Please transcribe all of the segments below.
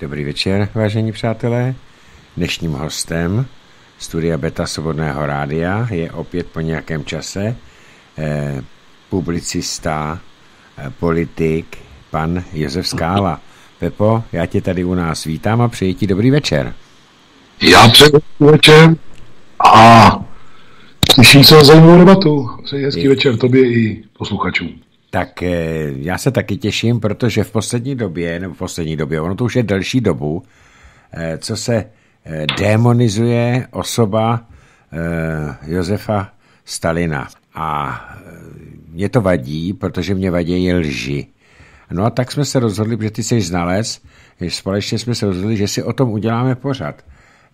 Dobrý večer, vážení přátelé. Dnešním hostem studia Beta Svobodného rádia je opět po nějakém čase eh, publicista, eh, politik, pan Josef Skála. Pepo, já tě tady u nás vítám a přeji ti dobrý večer. Já přeji dobrý večer a slyším se na zajímavou debatu. Přeji hezký I... večer tobě i posluchačům. Tak eh, já se taky těším, protože v poslední době, nebo v poslední době, ono to už je delší dobu, eh, co se eh, demonizuje osoba Josefa Stalina. A mě to vadí, protože mě vadí lži. No a tak jsme se rozhodli, že ty jsi znalec, že společně jsme se rozhodli, že si o tom uděláme pořad.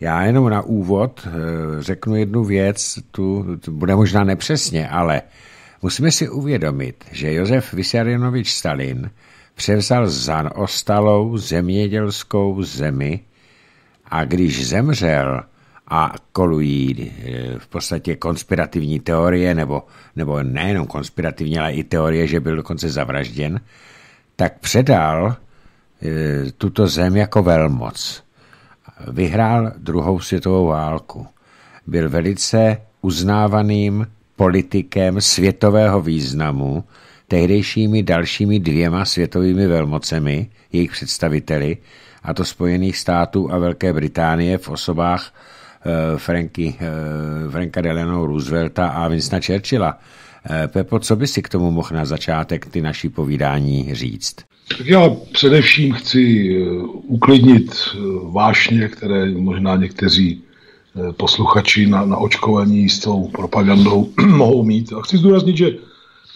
Já jenom na úvod řeknu jednu věc, tu, tu bude možná nepřesně, ale Musíme si uvědomit, že Josef Vysarionovič Stalin převzal za ostalou zemědělskou zemi a když zemřel a kolují eh, v podstatě konspirativní teorie, nebo, nebo nejenom konspirativní, ale i teorie, že byl dokonce zavražděn, tak předal e, tuto zem jako velmoc. Vyhrál druhou světovou válku. Byl velice uznávaným politikem světového významu, tehdejšími dalšími dvěma světovými velmocemi, jejich představiteli, a to Spojených států a Velké Británie v osobách uh, Franky, uh, Franka Delano Roosevelta a Winstona Churchilla. Uh, Pepo, co by si k tomu mohl na začátek ty naší povídání říct? Tak já především chci uklidnit vášně, které možná někteří Eh, posluchači na, na očkovaní s tou propagandou mohou mít. A chci zdůraznit, že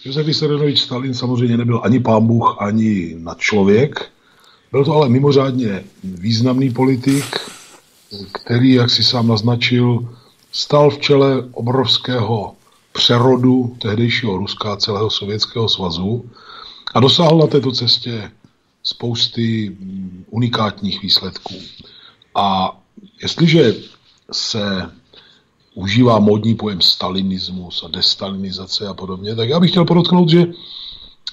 Josef Vysarenovič Stalin samozřejmě nebyl ani pán Bůh, ani nad člověk. Byl to ale mimořádně významný politik, který, jak si sám naznačil, stal v čele obrovského přerodu tehdejšího Ruska a celého Sovětského svazu a dosáhl na této cestě spousty mm, unikátních výsledků. A jestliže se užívá módní pojem stalinismus a destalinizace a podobně, tak já bych chtěl podotknout, že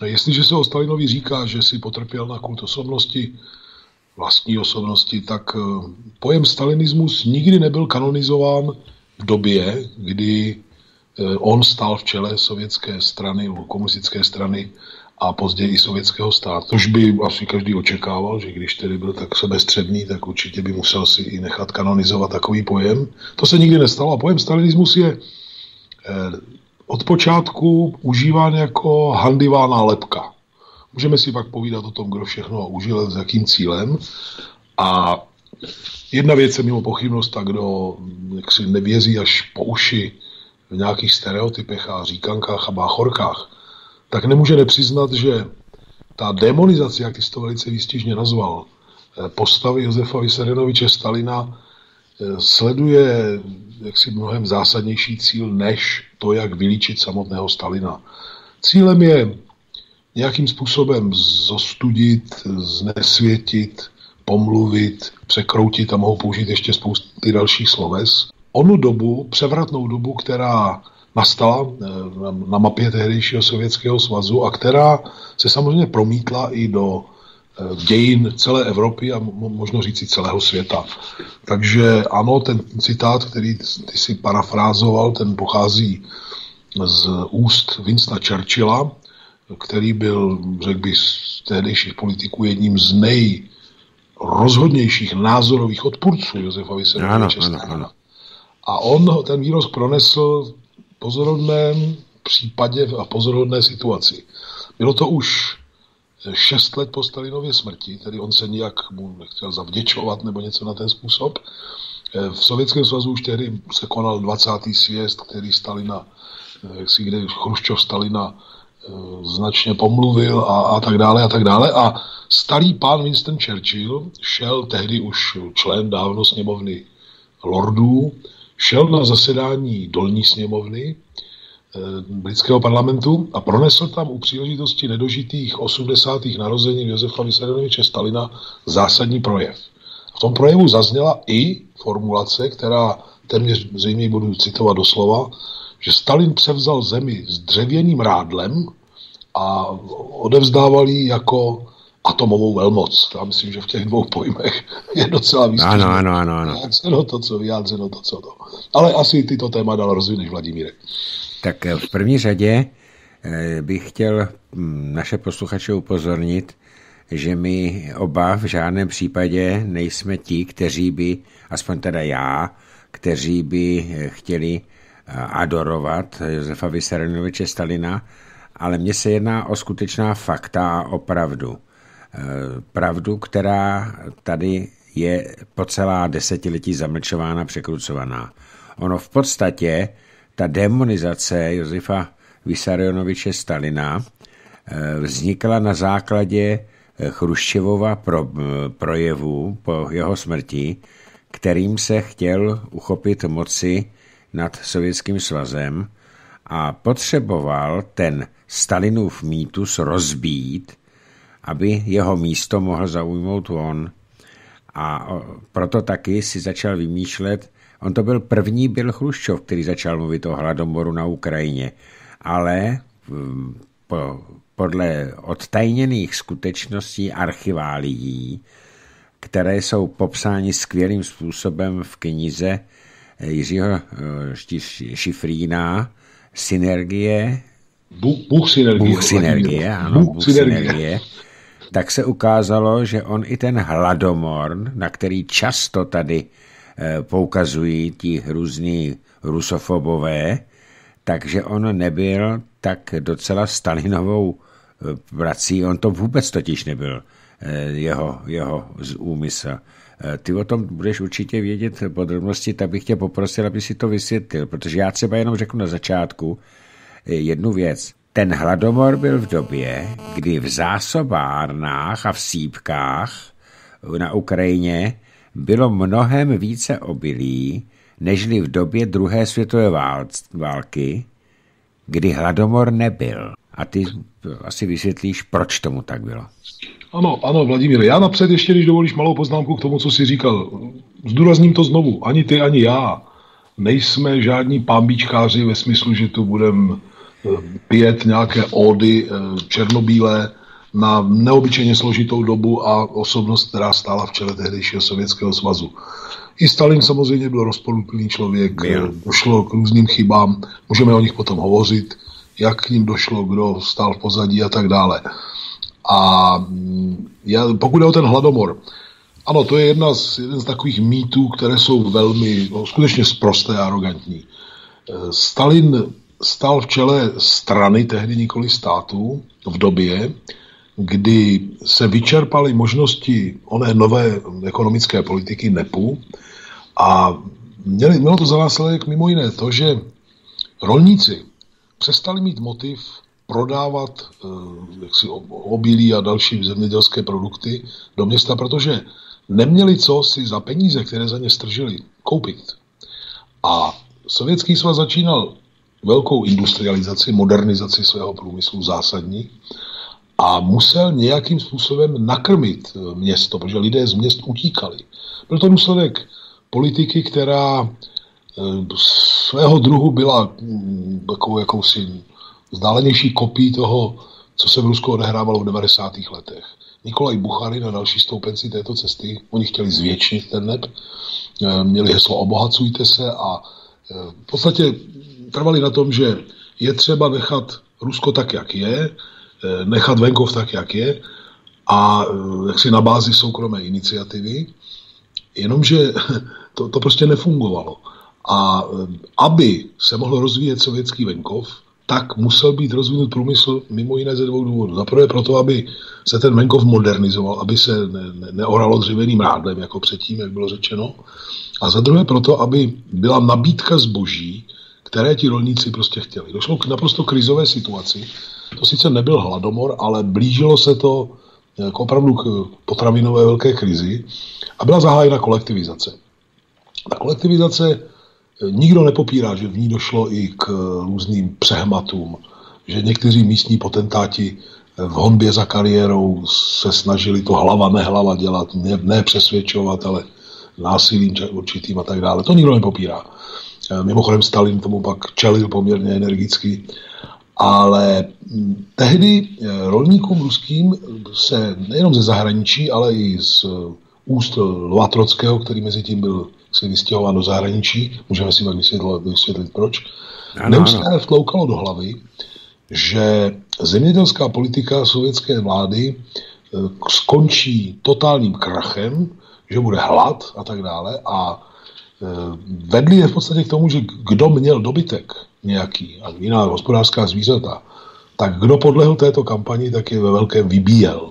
jestliže se o Stalinovi říká, že si potrpěl na kult osobnosti, vlastní osobnosti, tak eh, pojem stalinismus nikdy nebyl kanonizován v době, kdy eh, on stál v čele sovětské strany, komunistické strany a později i sovětského státu. Což by asi každý očekával, že když tedy byl tak sebestředný, tak určitě by musel si i nechat kanonizovat takový pojem. To se nikdy nestalo a pojem stalinismus je eh, od počátku užíván jako handivá nálepka. Můžeme si pak povídat o tom, kdo všechno užil, s jakým cílem. A jedna věc je mimo pochybnost, a kdo jaksi nevězí až po uši v nějakých stereotypech a říkankách a báchorkách, tak nemůže nepřiznat, že ta demonizace, jak jsi to velice výstižně nazval, eh, postavy Josefa Vysarenoviče Stalina eh, sleduje jaksi mnohem zásadnější cíl, než to, jak vylíčit samotného Stalina. Cílem je nějakým způsobem zostudit, znesvětit, pomluvit, překroutit a mohou použít ještě spousty dalších sloves. Onu dobu, převratnou dobu, která nastala eh, na mapě tehdejšího Sovětského svazu a která se samozřejmě promítla i do eh, dějin celé Evropy a možno říci celého světa. Takže ano, ten citát, který ty si parafrázoval, ten pochází z úst Winstona Churchilla, který byl, řekl bych, z tehdejších politiků jedním z nejrozhodnějších názorových odpůrců Josefa Vysvětloviče A on ten výrok pronesl pozorodném případě a pozorodné situaci. Bylo to už šest let po Stalinově smrti, tedy on se nijak mu nechtěl zavděčovat nebo něco na ten způsob. V Sovětském svazu už tehdy se konal 20. svěst, který Stalina, jak si kde Chruščov Stalina eh, značně pomluvil a, a tak dále a tak dále. A starý pán Winston Churchill šel tehdy už člen dávno sněmovny lordů, šel na zasedání dolní sněmovny eh, britského parlamentu a pronesl tam u příležitosti nedožitých 80. narozenin Josefa Vysarionoviče Stalina zásadní projev. V tom projevu zazněla i formulace, která téměř zřejmě budu citovat doslova, že Stalin převzal zemi s dřevěným rádlem a odevzdával ji jako atomovou velmoc. Já myslím, že v těch dvou pojmech je docela výstižné. Ano, ano, ano, ano. Vyjádřeno to, co, vyjádřeno to, co to. Ale asi tyto téma dal rozvineš, Vladimíre. Tak v první řadě bych chtěl hm, naše posluchače upozornit, že my oba v žádném případě nejsme ti, kteří by, aspoň teda já, kteří by chtěli adorovat Josefa Vysarenoviče Stalina, ale mně se jedná o skutečná fakta a o pravdu. Pravdu, která tady je po celá desetiletí zamlčována, překrucovaná. Ono v podstatě, ta demonizace Josefa Vysarionoviče Stalina vznikla na základě Chruščevova pro, projevu po jeho smrti, kterým se chtěl uchopit moci nad Sovětským svazem a potřeboval ten Stalinův mýtus rozbít, aby jeho místo mohl zaujmout on. A proto taky si začal vymýšlet, on to byl první byl Chruščov, který začal mluvit o hladomoru na Ukrajině, ale po podle odtajněných skutečností archiválií, které jsou popsány skvělým způsobem v knize Jiřího eh, Šifrína Synergie Bůh, Bůh synergie. Bůh synergie, ano, Bůh, Bůh synergie. synergie. Tak se ukázalo, že on i ten hladomor, na který často tady eh, poukazují ti různí rusofobové, takže on nebyl tak docela Stalinovou eh, prací, on to vůbec totiž nebyl eh, jeho, jeho úmysl. Eh, ty o tom budeš určitě vědět podrobnosti, tak bych tě poprosil, aby si to vysvětlil, protože já třeba jenom řeknu na začátku jednu věc. Ten hladomor byl v době, kdy v zásobárnách a v sípkách na Ukrajině bylo mnohem více obilí, nežli v době druhé světové války, kdy hladomor nebyl. A ty asi vysvětlíš, proč tomu tak bylo. Ano, ano, Vladimír. Já napřed ještě, když dovolíš malou poznámku k tomu, co jsi říkal. Zdůrazním to znovu. Ani ty, ani já nejsme žádní pámbičkáři ve smyslu, že tu budeme pět nějaké ódy eh, černobílé na neobyčejně složitou dobu a osobnost, která stála v čele tehdejšího Sovětského svazu. I Stalin samozřejmě byl rozporuplný člověk, byl. došlo k různým chybám, můžeme o nich potom hovořit, jak k ním došlo, kdo stál v pozadí a tak dále. A mm, já, pokud je o ten hladomor, ano, to je jedna z, jeden z takových mýtů, které jsou velmi, no, skutečně sprosté a arrogantní. Stalin stal v čele strany, tehdy nikoli státu, v době, kdy se vyčerpaly možnosti oné nové ekonomické politiky NEPu a měli, mělo to za následek mimo jiné to, že rolníci přestali mít motiv prodávat eh, jaksi, obilí a další zemědělské produkty do města, protože neměli co si za peníze, které za ně stržili, koupit. A Sovětský svaz začínal velkou industrializaci, modernizaci svého průmyslu zásadní a musel nějakým způsobem nakrmit eh, město, protože lidé z měst utíkali. Byl to důsledek politiky, která eh, svého druhu byla mm, takovou jakousi vzdálenější kopí toho, co se v Rusku odehrávalo v 90. letech. Nikolaj Buchary na další stoupenci této cesty, oni chtěli zvětšit ten neb, eh, měli heslo obohacujte se a v podstatě trvali na tom, že je třeba nechat Rusko tak, jak je, Eh, nechat venkov tak, jak je a eh, jak si na bázi soukromé iniciativy, jenomže to, to prostě nefungovalo. A eh, aby se mohl rozvíjet sovětský venkov, tak musel být rozvinut průmysl mimo jiné ze dvou důvodů. Za prvé proto, aby se ten venkov modernizoval, aby se ne, ne, neoralo dřevěným rádlem, jako předtím, jak bylo řečeno. A za druhé proto, aby byla nabídka zboží, které ti rolníci prostě chtěli. Došlo k naprosto krizové situaci, to sice nebyl hladomor, ale blížilo se to jako opravdu k potravinové velké krizi a byla zahájena kolektivizace. Ta kolektivizace eh, nikdo nepopírá, že v ní došlo i k různým přehmatům, že někteří místní potentáti eh, v honbě za kariérou se snažili to hlava nehlava dělat, ne, ne přesvědčovat, ale násilím určitým a tak dále. To nikdo nepopírá. Eh, mimochodem Stalin tomu pak čelil poměrně energicky Ale hm, tehdy rolníkům ruským se nejenom ze zahraničí, ale i z úst Lva Trockého, který mezi tím byl si vystěhován do zahraničí, můžeme si pak vysvětlit, vysvětlit proč, ano, neustále vtloukalo do hlavy, že zemědělská politika sovětské vlády eh, skončí totálním krachem, že bude hlad a tak dále a eh, vedli je v podstatě k tomu, že kdo měl dobytek nějaký a jiná hospodářská zvířata, tak kdo podlehl této kampani, tak je ve velkém vybíjel.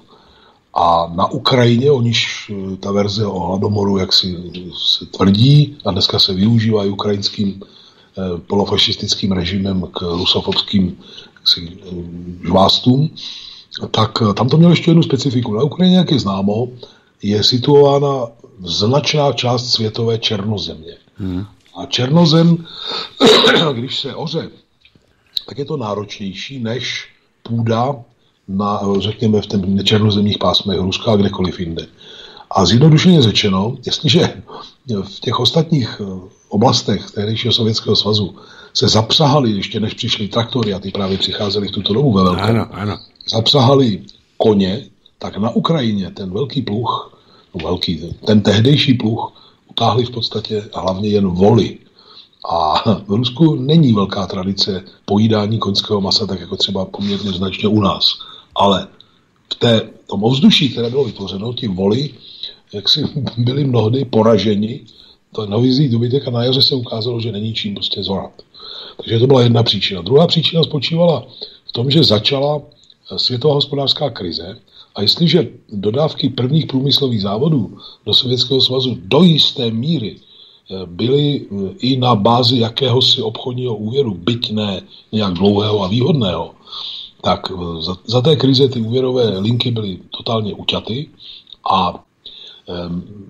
A na Ukrajině, o níž eh, ta verze o hladomoru, jak si se tvrdí, a dneska se využívá i ukrajinským eh, polofašistickým režimem k rusofobským si, eh, žvástům, tak tam to mělo ještě jednu specifiku. Na Ukrajině, jak je známo, je situována značná část světové černozemě. Hmm. A černozem, když se oře, tak je to náročnější než půda na, řekněme, v těch černozemních pásmech Ruska a kdekoliv jinde. A zjednodušeně řečeno, jestliže v těch ostatních eh, oblastech tehdejšího Sovětského svazu se zapsahali, ještě než přišli traktory, a ty právě přicházely v tuto dobu ve velkém, ano, ano. zapsahali koně, tak na Ukrajině ten velký pluh, no velký, ten tehdejší pluh, utáhli v podstatě hlavně jen voly. A v Rusku není velká tradice pojídání koňského masa, tak jako třeba poměrně značně u nás. Ale v té, tom ovzduší, které bylo vytvořeno, ti voli, jak si byli mnohdy poraženi, to novizí dobytek a na jaře se ukázalo, že není čím prostě zorat. Takže to byla jedna příčina. Druhá příčina spočívala v tom, že začala světová hospodářská krize a jestliže dodávky prvních průmyslových závodů do Sovětského svazu do jisté míry eh, byly eh, i na bázi jakéhosi obchodního úvěru, byť ne nějak dlouhého a výhodného, tak eh, za, za té krize ty úvěrové linky byly totálně uťaty a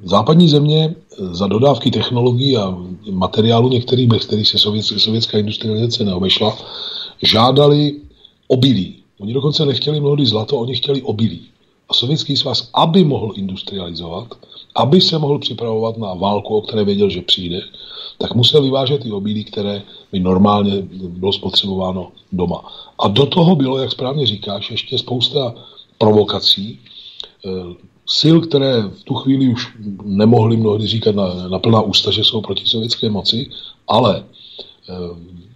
Západní země za dodávky technologií a materiálu některých, bez kterých se sovětská, sovětská industrializace neobešla, žádali obilí. Oni dokonce nechtěli mnohdy zlato, oni chtěli obilí. Sovětský svaz, aby mohl industrializovat, aby se mohl připravovat na válku, o které věděl, že přijde, tak musel vyvážet i obilí, které by normálně bylo spotřebováno doma. A do toho bylo, jak správně říkáš, ještě spousta provokací, eh, sil, které v tu chvíli už nemohli mnohdy říkat na, na plná ústa, že jsou proti sovětské moci, ale eh,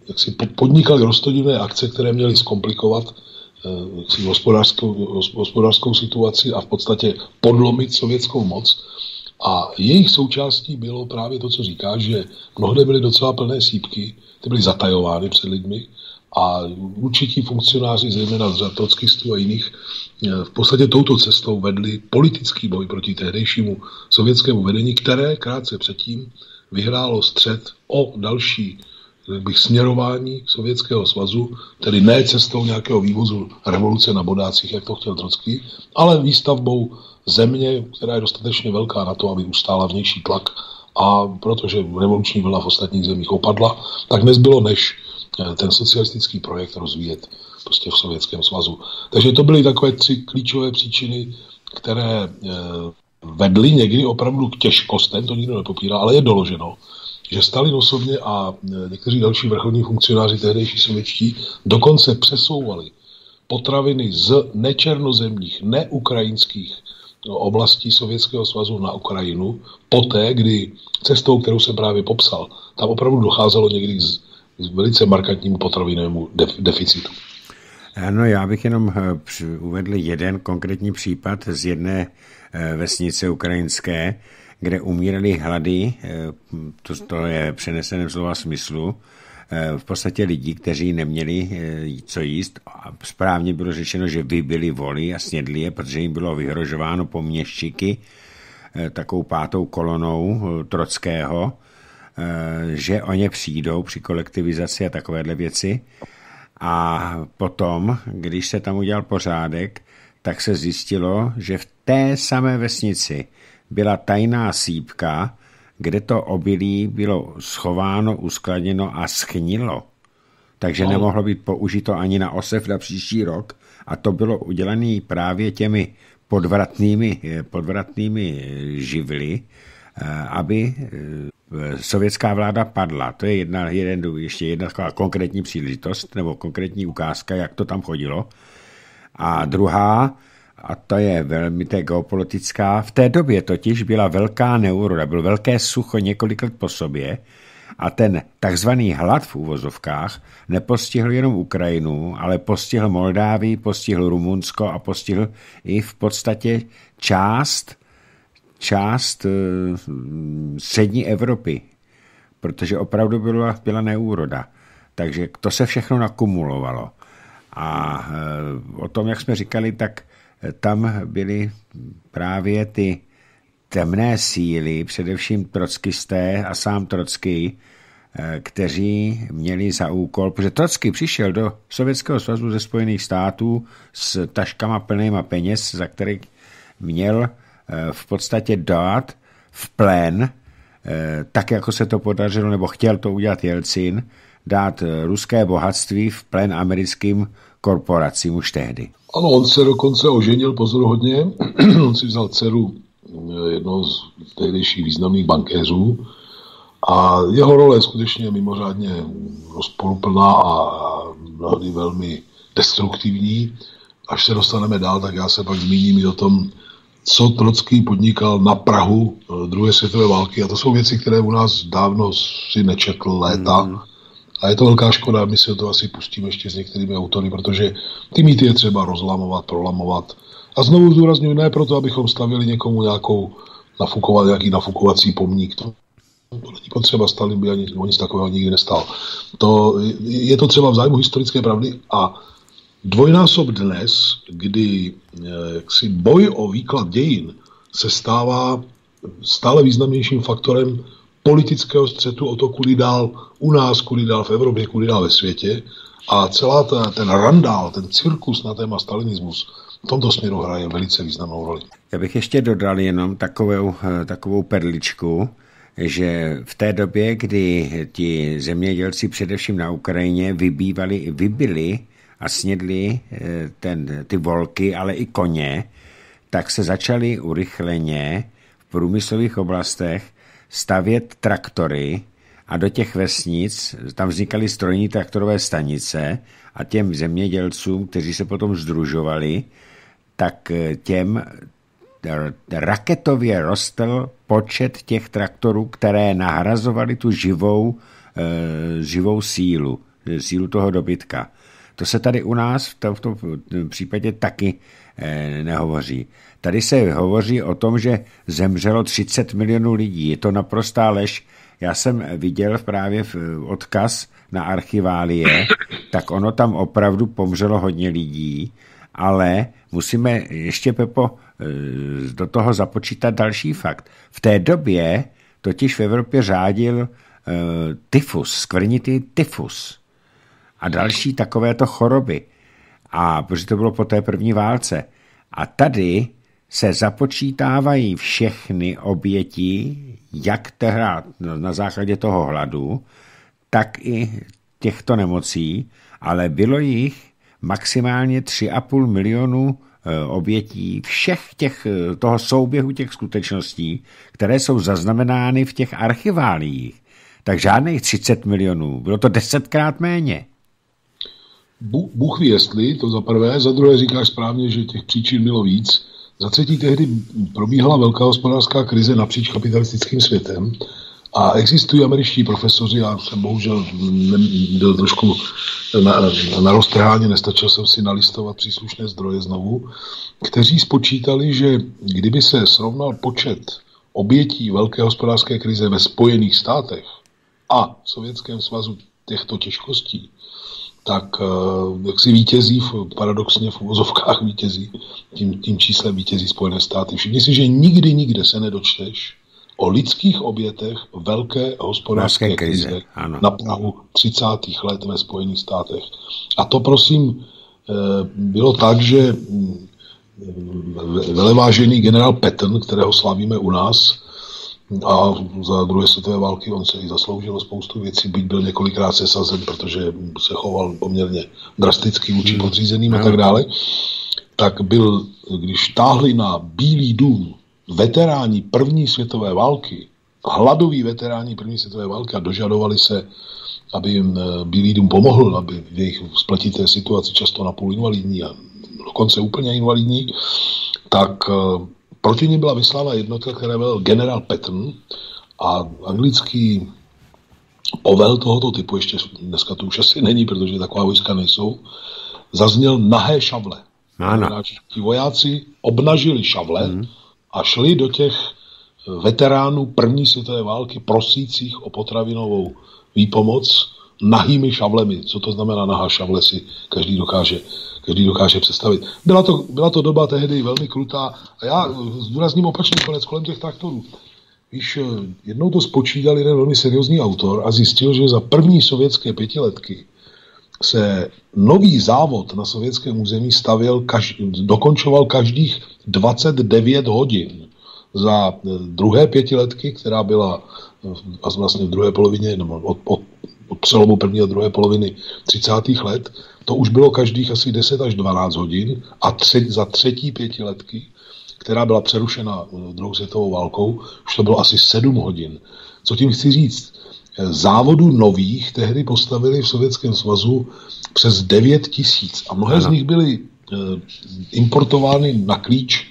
jak si podnikali roztodivné akce, které měly zkomplikovat hospodářskou, hospodářskou situaci a v podstatě podlomit sovětskou moc. A jejich součástí bylo právě to, co říká, že mnohde byly docela plné sípky, ty byly zatajovány před lidmi a určití funkcionáři, zejména z trockistů a jiných, eh, v podstatě touto cestou vedli politický boj proti tehdejšímu sovětskému vedení, které krátce předtím vyhrálo střed o další bych, směrování Sovětského svazu, tedy ne cestou nějakého vývozu revoluce na bodácích, jak to chtěl Trocký, ale výstavbou země, která je dostatečně velká na to, aby ustála vnější tlak a protože revoluční vlna v ostatních zemích opadla, tak nezbylo než eh, ten socialistický projekt rozvíjet prostě v Sovětském svazu. Takže to byly takové tři klíčové příčiny, které eh, vedly někdy opravdu k těžkostem, to nikdo nepopírá, ale je doloženo, že Stalin osobně a eh, někteří další vrcholní funkcionáři tehdejší sovětští dokonce přesouvali potraviny z nečernozemních, neukrajinských oblastí Sovětského svazu na Ukrajinu, poté, kdy cestou, kterou jsem právě popsal, tam opravdu docházelo někdy k velice markantnímu potravinému def, deficitu. Ano, já bych jenom uvedl jeden konkrétní případ z jedné vesnice ukrajinské, kde umírali hlady, eh, to, to je přenesené slova smyslu, v podstatě lidí, kteří neměli eh, co jíst. A správně bylo řečeno, že vybili voli a snědli je, protože jim bylo vyhrožováno poměščiky eh, takovou pátou kolonou eh, Trockého, že o ně přijdou při kolektivizaci a takovéhle věci. A potom, když se tam udělal pořádek, tak se zjistilo, že v té samé vesnici byla tajná sípka, kde to obilí bylo schováno, uskladněno a schnilo. Takže no. nemohlo být použito ani na osev na příští rok a to bylo udělané právě těmi podvratnými, podvratnými živly, eh, aby eh, sovětská vláda padla. To je jedna, jeden, ještě jedna taková konkrétní příležitost nebo konkrétní ukázka, jak to tam chodilo. A druhá, a to je velmi je geopolitická, v té době totiž byla velká neuroda, byl velké sucho několik let po sobě a ten takzvaný hlad v úvozovkách nepostihl jenom Ukrajinu, ale postihl Moldávii, postihl Rumunsko a postihl i v podstatě část, část uh, střední Evropy, protože opravdu byla, byla neúroda. Takže to se všechno nakumulovalo. A uh, o tom, jak jsme říkali, tak tam byly právě ty temné síly, především trockisté a sám Trocký, eh, kteří měli za úkol, protože Trocký přišel do Sovětského svazu ze Spojených států s taškama plnýma peněz, za který měl eh, v podstatě dát v plén, eh, tak jako se to podařilo, nebo chtěl to udělat Jelcin, dát ruské bohatství v plén americkým korporacím už tehdy. Ano, on se dokonce oženil pozoruhodně. on si vzal dceru eh, jednoho z tehdejších významných bankéřů a jeho role je skutečně mimořádně rozporuplná a mnohdy velmi destruktivní. Až se dostaneme dál, tak já se pak zmíním i o tom, co Trocký podnikal na Prahu eh, druhé světové války. A to jsou věci, které u nás dávno si nečetl léta. Mm. A je to velká škoda, my se to asi pustíme ještě s některými autory, protože ty mýty je třeba rozlamovat, prolamovat. A znovu zdůraznuju, ne proto, abychom stavili někomu nějakou nafukovat, nějaký nafukovací pomník. To, to není potřeba, Stalin by ani o nic takového nikdy nestal. To, je to třeba v zájmu historické pravdy a dvojnásob dnes, kdy eh, jaksi boj o výklad dějin se stává stále významnějším faktorem politického střetu o to, kudy dál u nás, kudy dál v Evropě, kudy dál ve světě. A celá ta, ten randál, ten cirkus na téma stalinismus v tomto směru hraje velice významnou roli. Já bych ještě dodal jenom takovou, takovou perličku, že v té době, kdy ti zemědělci především na Ukrajině vybývali, vybili a snědli eh, ten, ty volky, ale i koně, tak se začali urychleně v průmyslových oblastech stavět traktory a do těch vesnic tam vznikaly strojní traktorové stanice a těm zemědělcům, kteří se potom združovali, tak eh, těm raketově rostl počet těch traktorů, které nahrazovaly tu živou, e, živou sílu, sílu toho dobytka. To se tady u nás v tom, v tom případě taky nehovoří. Tady se hovoří o tom, že zemřelo 30 milionů lidí. Je to naprostá lež. Já jsem viděl právě odkaz na archiválie, tak ono tam opravdu pomřelo hodně lidí, ale musíme ještě, Pepo, eh, do toho započítat další fakt. V té době totiž v Evropě řádil uh, tyfus, skvrnitý tyfus a další takovéto choroby. A protože to bylo po té první válce. A tady se započítávají všechny oběti, jak tehra na základě toho hladu, tak i těchto nemocí, ale bylo jich maximálně 3,5 milionu e, obětí všech těch, e, toho souběhu těch skutečností, které jsou zaznamenány v těch archiváliích. Tak žádných 30 milionů, bylo to desetkrát méně. Bůh ví jestli, to za prvé, za druhé říkáš správně, že těch příčin bylo víc. Za třetí tehdy probíhala velká hospodářská krize napříč kapitalistickým světem a existují američtí profesoři, já jsem bohužel byl trošku na, na roztrhání, nestačil jsem si nalistovat příslušné zdroje znovu, kteří spočítali, že kdyby se srovnal počet obětí velké hospodářské krize ve Spojených státech a Sovětském svazu těchto těžkostí, tak eh, jak si vítězí, v, paradoxně v uvozovkách vítězí, tím, tím číslem vítězí Spojené státy. Všimni si, že nikdy, nikde se nedočteš o lidských obětech velké hospodářské krize, krize ano. na Prahu 30. let ve Spojených státech. A to prosím eh, bylo tak, že mm, velevážený generál Patton, kterého slavíme u nás, a za druhé světové války on se i zasloužil o spoustu věcí, byť byl několikrát sesazen, protože se choval poměrně drasticky vůči hmm. podřízeným a tak dále, tak byl, když táhli na Bílý dům veteráni první světové války, hladoví veteráni první světové války a dožadovali se, aby jim Bílý dům pomohl, aby v jejich spletité situaci, často na půl invalidní a dokonce úplně invalidní, tak proti ní byla vyslána jednotka, která byl generál Patton a anglický povel tohoto typu, ještě dneska to už asi není, protože taková vojska nejsou, zazněl nahé šavle. Ano. Ti vojáci obnažili šavle hmm. a šli do těch veteránů první světové války prosících o potravinovou výpomoc nahými šavlemi. Co to znamená nahá šavle si každý dokáže, každý dokáže představit. Byla to, byla to doba tehdy velmi krutá a já zdůrazním opačný konec kolem těch traktorů. Víš, jednou to spočítal jeden velmi seriózní autor a zjistil, že za první sovětské pětiletky se nový závod na sovětském území stavěl, kaž, dokončoval každých 29 hodin. Za eh, druhé pětiletky, která byla eh, vlastně v druhé polovině, od, od, od přelomu první a druhé poloviny 30. let, to už bylo každých asi 10 až 12 hodin a tři, za třetí pětiletky, která byla přerušena eh, druhou světovou válkou, už to bylo asi 7 hodin. Co tím chci říct? závodů nových tehdy postavili v Sovětském svazu přes 9 tisíc a mnohé ano. z nich byly e, importovány na klíč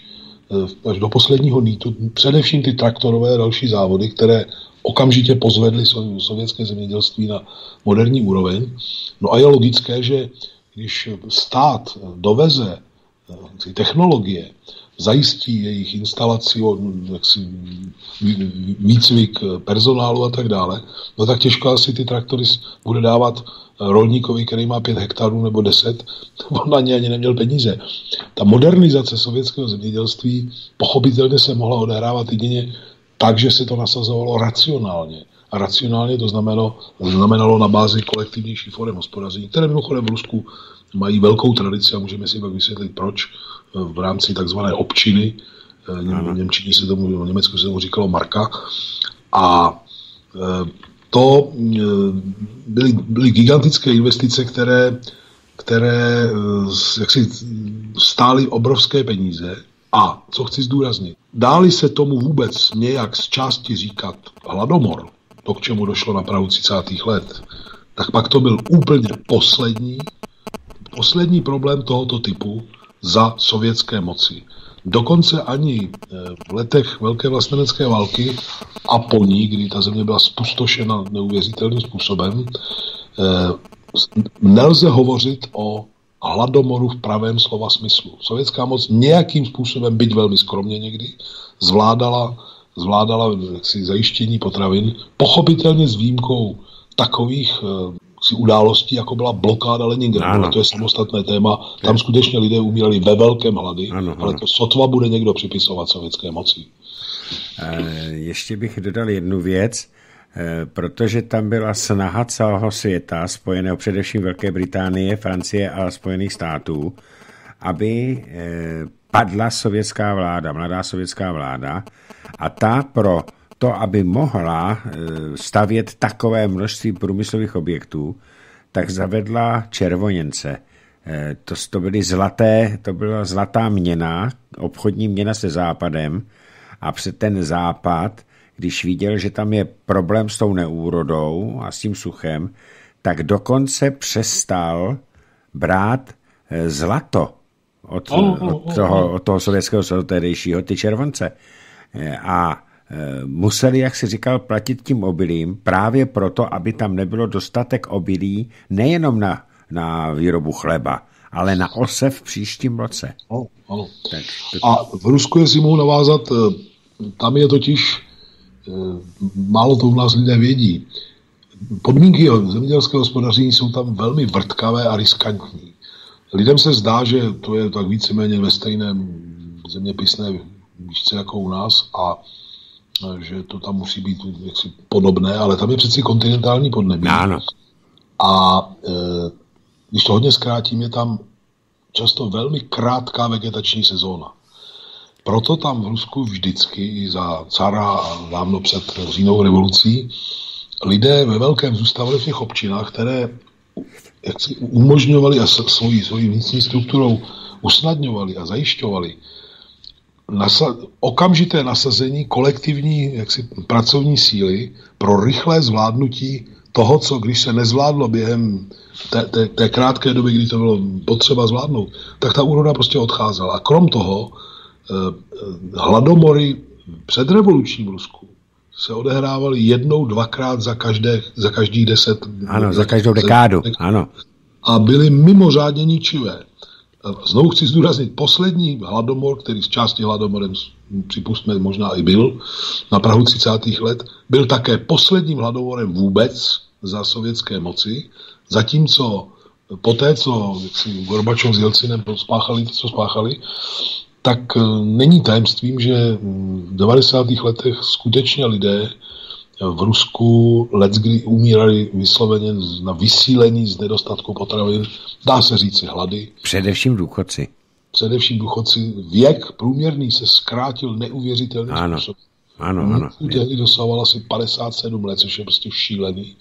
až do posledního nítu, především ty traktorové a další závody, které okamžitě pozvedly sovětské zemědělství na moderní úroveň. No a je logické, že když stát doveze eh, ty technologie, zajistí jejich instalaci, jaksi, výcvik personálu a tak dále, no tak těžko asi ty traktory bude dávat rolníkovi, který má 5 hektarů nebo 10, on na ně ani neměl peníze. Ta modernizace sovětského zemědělství pochopitelně se mohla odehrávat jedině tak, že se to nasazovalo racionálně. A racionálně to znamenalo, znamenalo na bázi kolektivnější forem hospodaření, které mimochodem v Rusku mají velkou tradici a můžeme si pak vysvětlit, proč v rámci takzvané občiny, eh, v Němčině se tomu, v Německu se tomu říkalo marka, a eh, to eh, byly, byly gigantické investice, které, které jaksi stály obrovské peníze. A co chci zdůraznit, dáli se tomu vůbec nějak z části říkat hladomor, to, k čemu došlo na prahu 30. let, tak pak to byl úplně poslední, poslední problém tohoto typu, za sovětské moci. Dokonce ani eh, v letech Velké vlastenecké války a po ní, kdy ta země byla spustošena neuvěřitelným způsobem, eh, nelze hovořit o hladomoru v pravém slova smyslu. Sovětská moc nějakým způsobem, byť velmi skromně někdy, zvládala, zvládala jaksi, zajištění potravin, pochopitelně s výjimkou takových eh, si událostí, jako byla blokáda Leningradu, ale to je samostatné téma. Tam skutečně lidé umírali ve velkém hlady, ano, ano. ale to sotva bude někdo připisovat sovětské moci. E, ještě bych dodal jednu věc, protože tam byla snaha celého světa, spojeného především Velké Británie, Francie a Spojených států, aby e, padla sovětská vláda, mladá sovětská vláda, a ta pro to, aby mohla eh, stavět takové množství průmyslových objektů, tak zavedla červoněnce. Eh, to, to byly zlaté, to byla zlatá měna, obchodní měna se západem a před ten západ, když viděl, že tam je problém s tou neúrodou a s tím suchem, tak dokonce přestal brát eh, zlato od, od, toho, od toho sovětského svazu tehdejšího, ty červonce. A Eh, museli, jak si říkal, platit tím obilím právě proto, aby tam nebylo dostatek obilí nejenom na, na výrobu chleba, ale na ose v příštím roce. Ano, ano. Tak, to... A v Rusku, jestli mohu navázat, eh, tam je totiž, eh, málo to u nás lidé vědí, podmínky zemědělského hospodaření jsou tam velmi vrtkavé a riskantní. Lidem se zdá, že to je tak víceméně ve stejném zeměpisné výšce jako u nás a že to tam musí být jaksi podobné, ale tam je přeci kontinentální podnebí. Ano. A e, když to hodně zkrátím, je tam často velmi krátká vegetační sezóna. Proto tam v Rusku vždycky za cara a dávno před říjnovou revolucí lidé ve velkém zůstávali v těch občinách, které jak si umožňovali a svojí, svojí vnitřní strukturou usnadňovali a zajišťovali nasa- okamžité nasazení kolektivní jaksi, pracovní síly pro rychlé zvládnutí toho, co když se nezvládlo během té, té, té krátké doby, kdy to bylo potřeba zvládnout, tak ta úroda prostě odcházela. A krom toho hladomory před revolučním Rusku se odehrávaly jednou, dvakrát za, každé, za každých deset... Ano, za každou dekádu, ano. A byly mimořádně ničivé. Znovu chci zdůraznit, poslední hladomor, který z části hladomorem připustme možná i byl na Prahu 30. let, byl také posledním hladomorem vůbec za sovětské moci, zatímco poté, co Gorbačov s Jelcinem spáchali co spáchali, tak eh, není tajemstvím, že v 90. letech skutečně lidé v Rusku let, kdy umírali vysloveně na vysílení z nedostatku potravin, dá se říci hlady. Především důchodci. Především důchodci. Věk průměrný se zkrátil neuvěřitelným ano. způsobem. Ano, ano. Tehdy dosahoval asi 57 let, což je prostě šílený.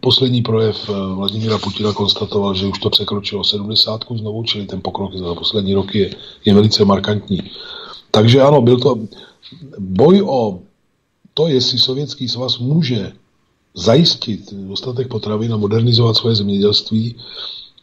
Poslední projev eh, Vladimíra Putina konstatoval, že už to překročilo 70 znovu, čili ten pokrok za poslední roky je, je velice markantní. Takže ano, byl to boj o to, jestli Sovětský svaz může zajistit dostatek potravin a modernizovat svoje zemědělství,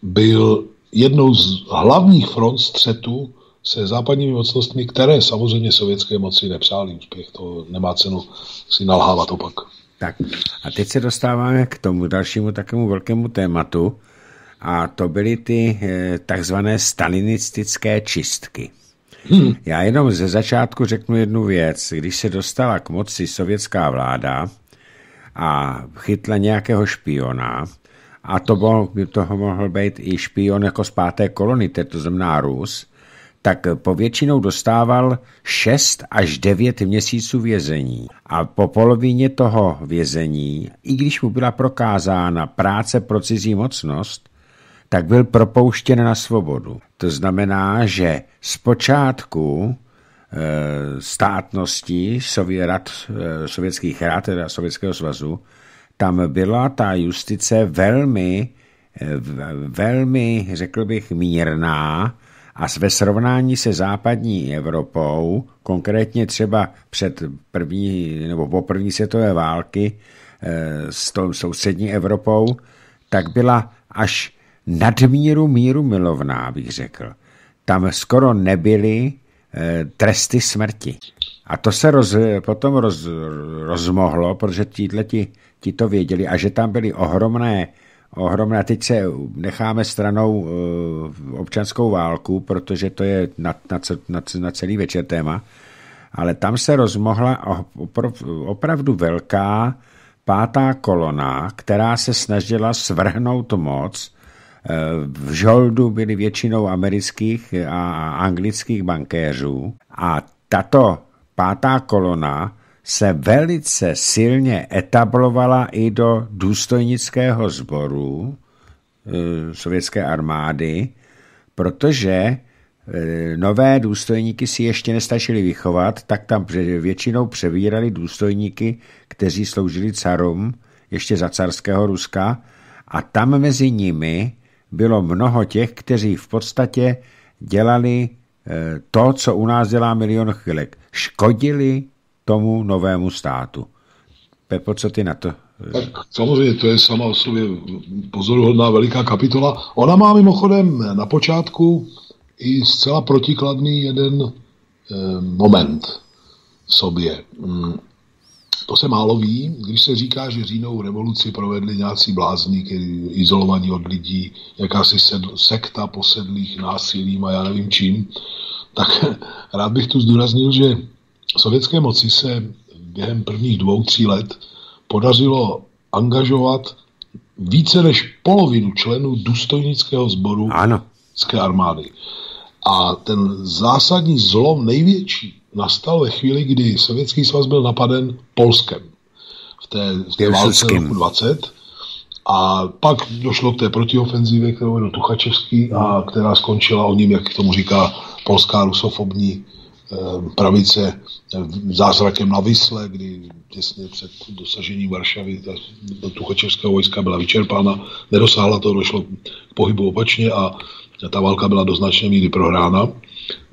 byl jednou z hlavních front střetu se západními mocnostmi, které samozřejmě sovětské moci nepřáli úspěch. To nemá cenu si nalhávat opak. Tak a teď se dostáváme k tomu dalšímu takovému velkému tématu a to byly ty eh, takzvané stalinistické čistky. Hmm. Já jenom ze začátku řeknu jednu věc. Když se dostala k moci sovětská vláda a chytla nějakého špiona, a to byl, toho mohl být i špion jako z páté kolony, to znamená Rus, tak povětšinou dostával 6 až 9 měsíců vězení. A po polovině toho vězení, i když mu byla prokázána práce pro cizí mocnost, tak byl propouštěn na svobodu. To znamená, že zpočátku e, státnosti Sovět, e, sovětských rad, teda Sovětského svazu, tam byla ta justice velmi, e, velmi, řekl bych, mírná a ve srovnání se západní Evropou, konkrétně třeba před první nebo po první světové války s tou sousední Evropou, tak byla až nadmíru míru milovná, bych řekl. Tam skoro nebyly e, tresty smrti. A to se roz, potom roz, rozmohlo, protože tíhleti ti to věděli a že tam byly ohromné ohromné. Teď se necháme stranou uh, občanskou válku, protože to je na, na, na, na celý večer téma, ale tam se rozmohla opravdu velká pátá kolona, která se snažila svrhnout moc v žoldu byli většinou amerických a anglických bankéřů a tato pátá kolona se velice silně etablovala i do důstojnického sboru e, sovětské armády, protože e, nové důstojníky si ještě nestačili vychovat, tak tam většinou převírali důstojníky, kteří sloužili carům ještě za carského Ruska a tam mezi nimi bylo mnoho těch, kteří v podstatě dělali eh, to, co u nás dělá milion chvilek. Škodili tomu novému státu. Pepo, co ty na to? Tak samozřejmě to je sama o sobě pozoruhodná veliká kapitola. Ona má mimochodem na počátku i zcela protikladný jeden e, moment v sobě. Mm, to se málo ví, když se říká, že říjnovou revoluci provedli nějací blázni, který izolovaní od lidí, jakási sedl, sekta posedlých násilím a já nevím čím, tak rád bych tu zdůraznil, že sovětské moci se během prvních dvou, tří let podařilo angažovat více než polovinu členů důstojnického sboru ano. armády. A ten zásadní zlom největší nastal ve chvíli, kdy Sovětský svaz byl napaden Polskem v té, v té válce roku 20. A pak došlo k té protiofenzivě, kterou vedl Tuchačevský a která skončila o ním, jak k tomu říká polská rusofobní pravice zázrakem na Vysle, kdy těsně před dosažením Varšavy ta, ta vojska byla vyčerpána, nedosáhla to, došlo k pohybu opačně a ta válka byla do značné míry prohrána.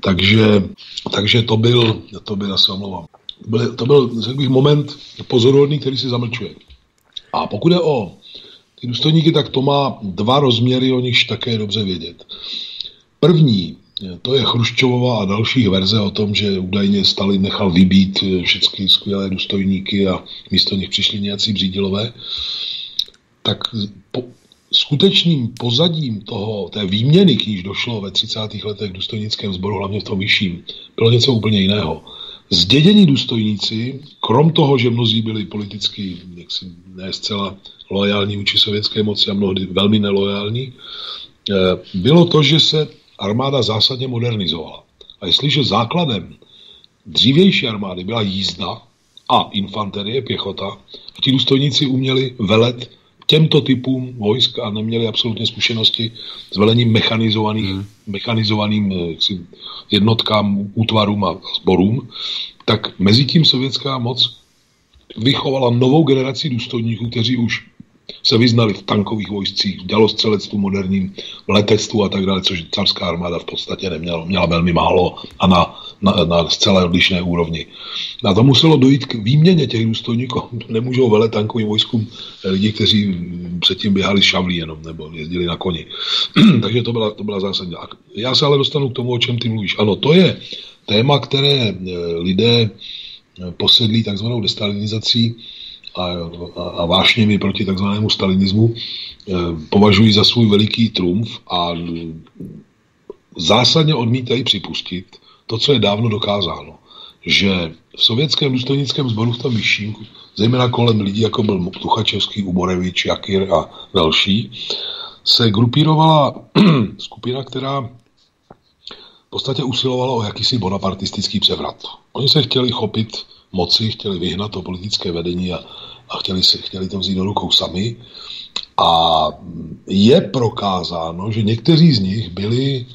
Takže, takže to byl, to byl, já se omlouvám, byl, to byl, řekl bych, moment pozoruhodný, který si zamlčuje. A pokud je o ty důstojníky, tak to má dva rozměry, o nichž také dobře vědět. První, to je Chruščovova a dalších verze o tom, že údajně Stalin nechal vybít všechny skvělé důstojníky a místo nich přišli nějací břídilové. Tak po, skutečným pozadím toho, té výměny, k níž došlo ve 30. letech v důstojnickém sboru, hlavně v tom vyšším, bylo něco úplně jiného. Zdědění důstojníci, krom toho, že mnozí byli politicky jaksi ne zcela loajální vůči sovětské moci a mnohdy velmi nelojální, eh, bylo to, že se armáda zásadně modernizovala. A jestliže základem dřívější armády byla jízda a infanterie, pěchota, a ti důstojníci uměli velet těmto typům vojsk a neměli absolutně zkušenosti s velením mechanizovaných, hmm. mechanizovaným eh, jednotkám, útvarům a sborům, tak mezi tím sovětská moc vychovala novou generaci důstojníků, kteří už se vyznali v tankových vojscích, v dělostřelectvu moderním, v letectvu a tak dále, což carská armáda v podstatě neměla, měla velmi málo a na, na, na zcela odlišné úrovni. A to muselo dojít k výměně těch důstojníků. Nemůžou vele tankovým vojskům lidi, kteří předtím běhali šavlí jenom, nebo jezdili na koni. Takže to byla, to byla zásadní. Já se ale dostanu k tomu, o čem ty mluvíš. Ano, to je téma, které eh, lidé eh, posedlí takzvanou destalinizací a, a, a vášněmi proti takzvanému stalinismu eh, považují za svůj veliký trumf a zásadně odmítají připustit to, co je dávno dokázáno, že v sovětském důstojnickém sboru v tom vyšším, zejména kolem lidí, jako byl Tuchačevský, Uborevič, Jakir a další, se grupírovala skupina, která v podstatě usilovala o jakýsi bonapartistický převrat. Oni se chtěli chopit moci, chtěli vyhnat to politické vedení a, a chtěli, si, chtěli to vzít do rukou sami. A je prokázáno, že někteří z nich byli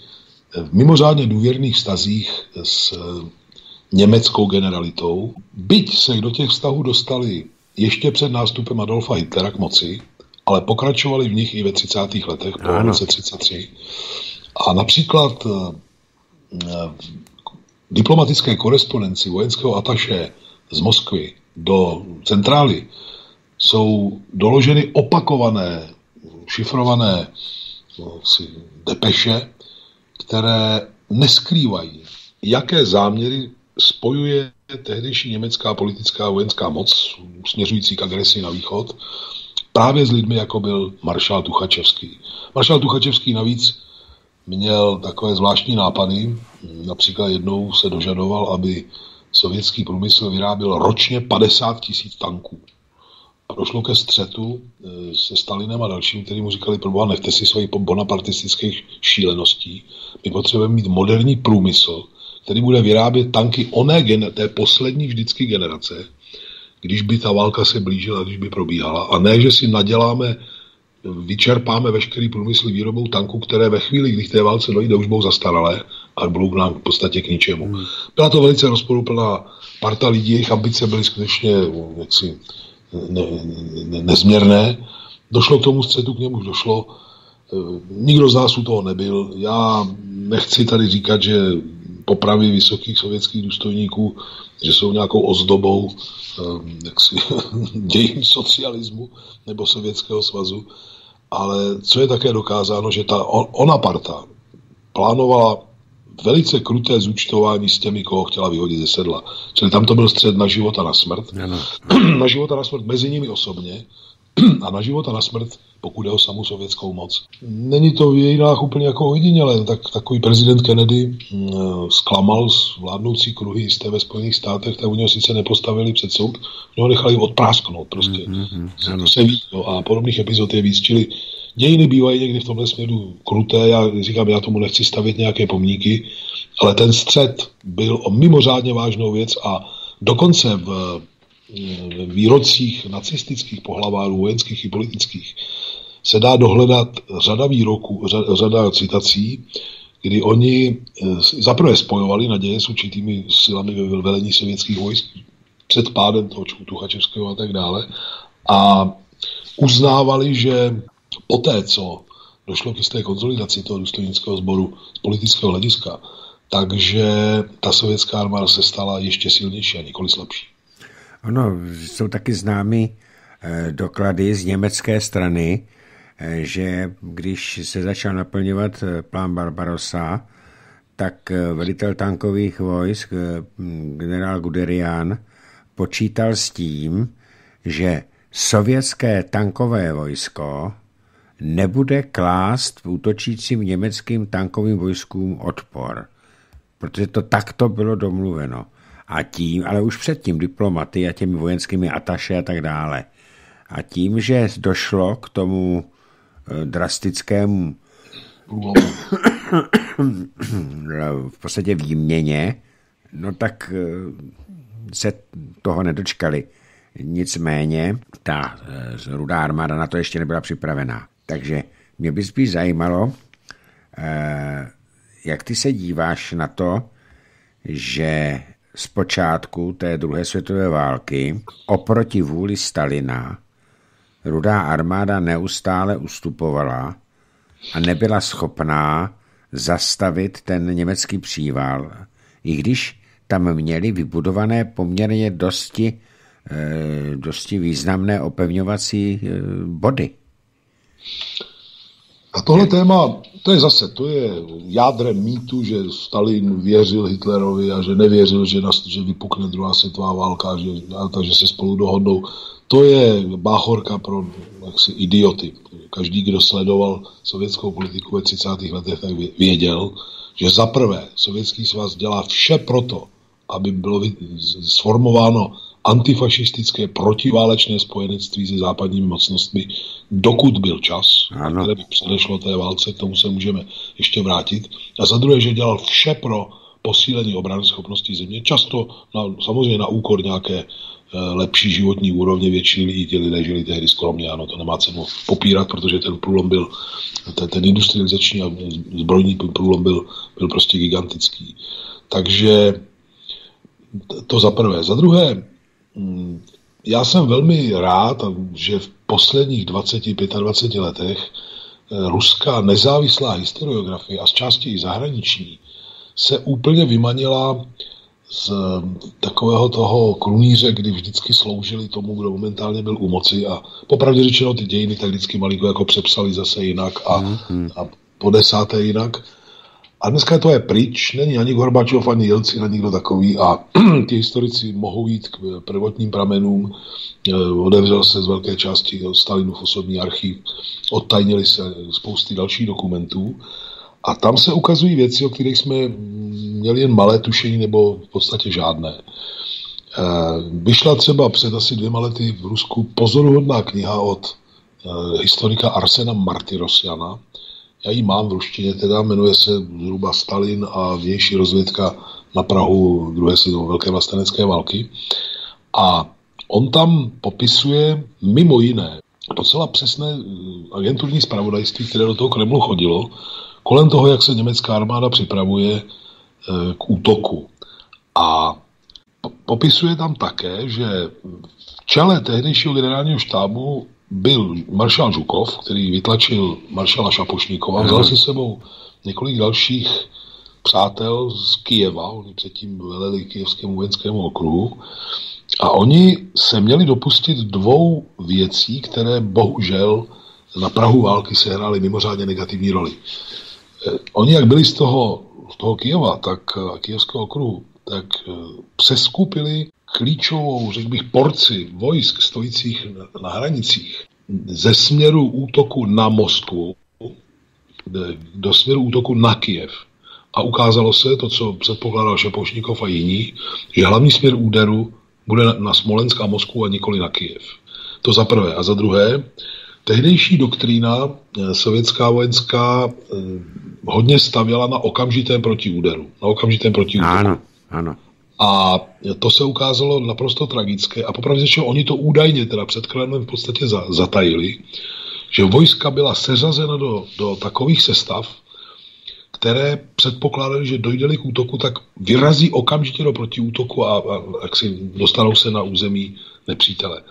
v mimořádně důvěrných vztazích s německou generalitou, byť se do těch vztahů dostali ještě před nástupem Adolfa Hitlera k moci, ale pokračovali v nich i ve 30. letech, po roce 33. A například v diplomatické korespondenci vojenského ataše z Moskvy do centrály jsou doloženy opakované, šifrované no, si, depeše, které neskrývají, jaké záměry spojuje tehdejší německá politická a vojenská moc směřující k agresi na východ právě s lidmi, jako byl maršál Tuchačevský. Maršál Tuchačevský navíc měl takové zvláštní nápady. Například jednou se dožadoval, aby sovětský průmysl vyráběl ročně 50 tisíc tanků. A došlo ke střetu e, se Stalinem a dalším, který mu říkali, proboha, nechte si svoji bonapartistických šíleností. My potřebujeme mít moderní průmysl, který bude vyrábět tanky oné gener- té poslední vždycky generace, když by ta válka se blížila, když by probíhala. A ne, že si naděláme vyčerpáme veškerý průmysl výrobou tanků, které ve chvíli, kdy té válce dojde, už budou zastaralé a budou nám v podstatě k ničemu. Hmm. Byla to velice rozporuplná parta lidí, jejich ambice byly skutečně jaksi, ne, ne, nezměrné. Došlo k tomu střetu, k němuž došlo. E, nikdo z nás u toho nebyl. Já nechci tady říkat, že popravy vysokých sovětských důstojníků, že jsou nějakou ozdobou e, jaksi, dějin socialismu nebo Sovětského svazu ale co je také dokázáno, že ta ona parta plánovala velice kruté zúčtování s těmi, koho chtěla vyhodit ze sedla. Čili tam to byl střed na život a na smrt. Ano. na život a na smrt mezi nimi osobně a na život a na smrt pokud je o samu sovětskou moc. Není to v jejinách úplně jako ojedinělé, tak takový prezident Kennedy mm, zklamal z vládnoucí kruhy jisté ve Spojených státech, tak u něho sice nepostavili před soud, ho nechali odprásknout prostě. Mm-hmm, to se ví, no, a podobných epizod je víc, čili dějiny bývají někdy v tomhle směru kruté, já říkám, já tomu nechci stavět nějaké pomníky, ale ten střed byl o mimořádně vážnou věc a dokonce v výrocích nacistických pohlavárů, vojenských i politických, se dá dohledat řada výroků, řada citací, kdy oni eh, zaprvé spojovali naděje s určitými silami ve velení sovětských vojsk před pádem toho Tuchačevského a tak dále a uznávali, že poté, co došlo k jisté konzolidaci toho důstojnického sboru z politického hlediska, takže ta sovětská armáda se stala ještě silnější a nikoli slabší. Ono, jsou taky známy eh, doklady z německé strany, eh, že když se začal naplňovat eh, plán Barbarossa, tak velitel tankových vojsk, generál Guderian, počítal s tím, že sovětské tankové vojsko nebude klást útočícím německým tankovým vojskům odpor, protože to takto bylo domluveno. A tím, ale už předtím diplomaty a těmi vojenskými ataše a tak dále. A tím, že došlo k tomu eh, drastickému v podstatě výměně, no tak eh, se toho nedočkali. Nicméně ta eh, rudá armáda na to ještě nebyla připravená. Takže mě by spíš zajímalo, jak ty se díváš na to, že z počátku té druhé světové války oproti vůli Stalina rudá armáda neustále ustupovala a nebyla schopná zastavit ten německý příval, i když tam měli vybudované poměrně dosti, eh, dosti významné opevňovací eh, body. A tohle téma, to je zase, to je jádrem mýtu, že Stalin věřil Hitlerovi a že nevěřil, že, nas, že vypukne druhá světová válka, že, a takže se spolu dohodnou. To je báchorka pro jaksi, idioty. Každý, kdo sledoval sovětskou politiku ve 30. letech, tak věděl, že za prvé Sovětský svaz dělá vše proto, aby bylo sformováno antifašistické protiválečné spojenectví se západními mocnostmi, dokud byl čas, ano. které by předešlo té válce, k tomu se můžeme ještě vrátit. A za druhé, že dělal vše pro posílení obrany schopností země, často na, samozřejmě na úkor nějaké e, lepší životní úrovně většiny lidí, ti lidé žili tehdy skromně, ano, to nemá cenu popírat, protože ten průlom byl, ten, ten industrializační a zbrojní průlom byl, byl prostě gigantický. Takže to za prvé. Za druhé, já jsem velmi rád, že v posledních 20-25 letech eh, ruská nezávislá historiografie a z části i zahraniční se úplně vymanila z takového toho krunýře, kdy vždycky sloužili tomu, kdo momentálně byl u moci a popravdě řečeno ty dějiny tak vždycky malinko jako přepsali zase jinak a, mm-hmm. a po desáté jinak. A dneska to je pryč, není ani Gorbačov, ani Jelcin, ani nikdo takový a ti historici mohou jít k prvotním pramenům. Eh, otevřel se z velké části Stalinův osobní archiv, odtajnili se spousty dalších dokumentů a tam se ukazují věci, o kterých jsme měli jen malé tušení nebo v podstatě žádné. Eh, vyšla třeba před asi dvěma lety v Rusku pozoruhodná kniha od eh, historika Arsena Martyrosjana, já ji mám v ruštině, teda jmenuje se zhruba Stalin a vnější rozvědka na Prahu druhé světové velké vlastenecké války. A on tam popisuje mimo jiné docela přesné eh, agenturní zpravodajství, které do toho Kremlu chodilo, kolem toho, jak se německá armáda připravuje eh, k útoku. A popisuje tam také, že v čele tehdejšího generálního štábu byl maršál Žukov, který vytlačil maršala Šapošníkova, vzal si sebou několik dalších přátel z Kijeva, oni předtím veleli kijevskému vojenskému okruhu, a oni se měli dopustit dvou věcí, které bohužel na Prahu války sehrály mimořádně negativní roli. Eh, oni, jak byli z toho, z toho Kijeva, tak eh, kijevského okruhu, tak eh, přeskupili klíčovou, řekl bych, porci vojsk stojících na hranicích ze směru útoku na Moskvu do směru útoku na Kiev. A ukázalo se to, co předpokládal Šepošníkov a jiní, že hlavní směr úderu bude na Smolensk a Moskvu a nikoli na Kiev. To za prvé. A za druhé, tehdejší doktrína eh, sovětská vojenská eh, hodně stavěla na okamžitém protiúderu. Na okamžitém protiúderu. Ano, ano. A to se ukázalo naprosto tragické. A popravdě že oni to údajně teda před Kremlem v podstatě za, zatajili, že vojska byla seřazena do, do takových sestav, které předpokládali, že dojde k útoku, tak vyrazí okamžitě do protiútoku a, a jak si dostanou se na území nepřítele.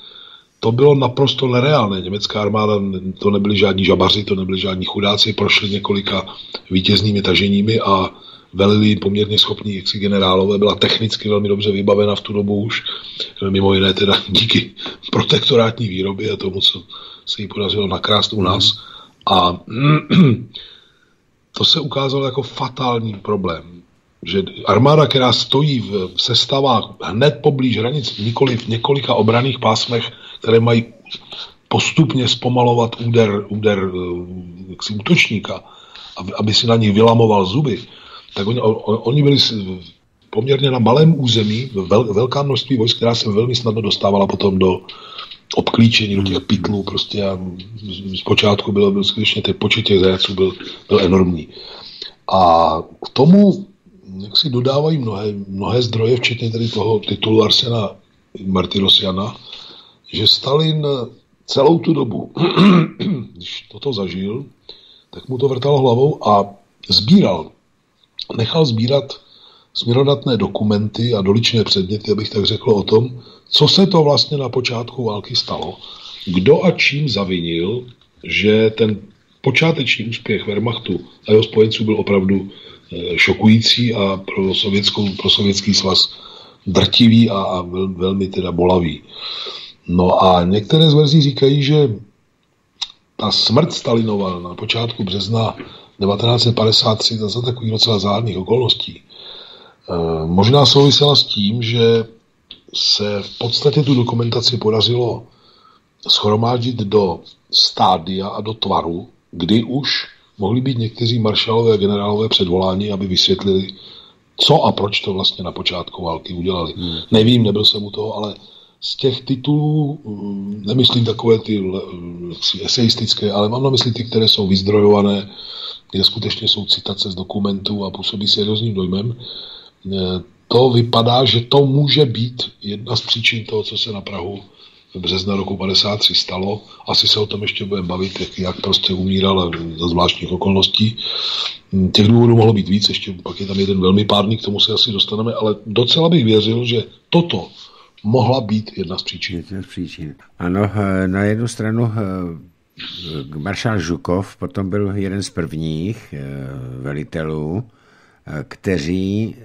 To bylo naprosto nereálné. Německá armáda, to nebyli žádní žabaři, to nebyli žádní chudáci, prošli několika vítěznými taženími a velili poměrně schopní jaksi generálové, byla technicky velmi dobře vybavena v tu dobu už, mimo jiné teda díky protektorátní výrobě a tomu, co se jí podařilo nakrást u nás. A to se ukázalo jako fatální problém, že armáda, která stojí v sestavách hned poblíž hranic, nikoli v několika obraných pásmech, které mají postupně zpomalovat úder, úder eh, jaksi, útočníka, aby si na nich vylamoval zuby, tak oni, oni byli poměrně na malém území, vel, velká množství vojsk, která se velmi snadno dostávala potom do obklíčení, do těch pytlů prostě a zpočátku bylo, byl skutečně ten počet těch zajaců byl, byl enormní. A k tomu jak si dodávají mnohé, mnohé zdroje, včetně tedy toho titulu Arsena Martirosiana, že Stalin celou tu dobu, když toto zažil, tak mu to vrtalo hlavou a sbíral, nechal sbírat směrodatné dokumenty a doličné předměty, abych tak řekl o tom, co se to vlastně na počátku války stalo, kdo a čím zavinil, že ten počáteční úspěch Wehrmachtu a jeho spojenců byl opravdu eh, šokující a pro, sovětskou, pro sovětský svaz drtivý a, a vel, velmi teda bolavý. No a některé z verzí říkají, že ta smrt Stalinova na počátku března 1953 za takových docela záhadných okolností e, možná souvisela s tím, že se v podstatě tu dokumentaci podařilo schromáždit do stádia a do tvaru, kdy už mohli být někteří maršalové a generálové předvoláni, aby vysvětlili, co a proč to vlastně na počátku války udělali. Hmm. Nevím, nebyl jsem u toho, ale z těch titulů, mm, nemyslím takové ty eseistické, ale mám na mysli ty, které jsou vyzdrojované, kde skutečně jsou citace z dokumentů a působí seriózním dojmem, e, to vypadá, že to může být jedna z příčin toho, co se na Prahu v března roku 53 stalo. Asi se o tom ještě budeme bavit, jak, jak prostě umíral za zvláštních okolností. Mm, těch důvodů mohlo být víc, ještě pak je tam jeden velmi párný, k tomu se asi dostaneme, ale docela bych věřil, že toto mohla být jedna z příčin. Jedna z příčin. Ano, eh, na jednu stranu eh, maršál Žukov potom byl jeden z prvních eh, velitelů, kteří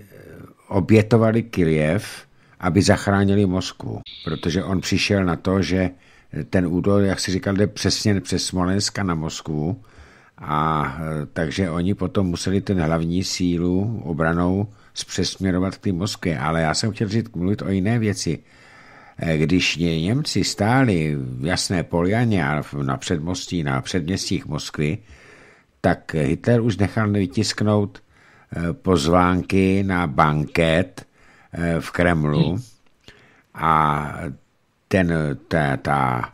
obětovali Kirjev, aby zachránili Moskvu, protože on přišel na to, že ten údol, jak si říkal, jde přesně přes Smolenska na Moskvu a takže oni potom museli ten hlavní sílu obranou zpřesměrovat k té Moskvě. Ale já jsem chtěl říct, mluvit o jiné věci. Eh, když Němci stáli v Jasné Polianě a na předmostí, na předměstích Moskvy, tak Hitler už nechal vytisknout eh, pozvánky na banket eh, v Kremlu. A ten, ta, ta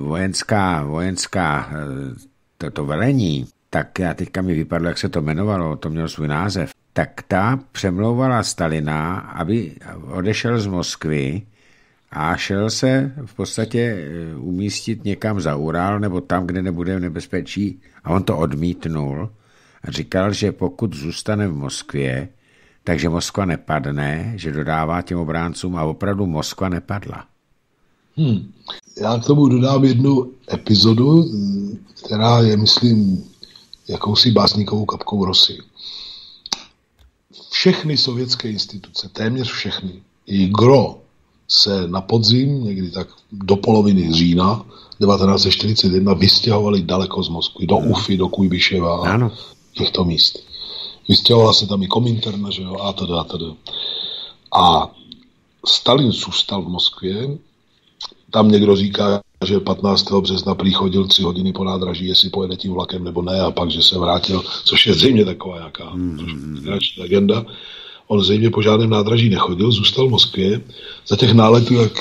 vojenská, vojenská to, to velení, tak já teďka mi vypadlo, jak se to jmenovalo, to mělo svůj název, tak ta přemlouvala Stalina, aby odešel z Moskvy a šel se v podstatě eh, umístit někam za Ural nebo tam, kde nebude nebezpečí a on to odmítnul a říkal, že pokud zůstane v Moskvě, takže Moskva nepadne, že dodává těm obráncům a opravdu Moskva nepadla. Hmm. Já k tomu dodám jednu epizodu, která je, myslím, jakousi básníkovou kapkou rosy. Všechny sovětské instituce, téměř všechny, i gro se na podzim, někdy tak do poloviny října 1941 vystěhovali daleko z Moskvy, do Ufy, do Kujbiševa a ano. těchto míst. Vystěhovala se tam i Kominterna, že jo, a teda, a teda. A Stalin zůstal v Moskvě, tam někdo říká, že 15. března přichodil tři hodiny po nádraží, jestli pojede tím vlakem nebo ne, a pak, že se vrátil, což je zřejmě taková nějaká mm-hmm. legenda. On zřejmě po žádném nádraží nechodil, zůstal v Moskvě. Za těch náletů, jak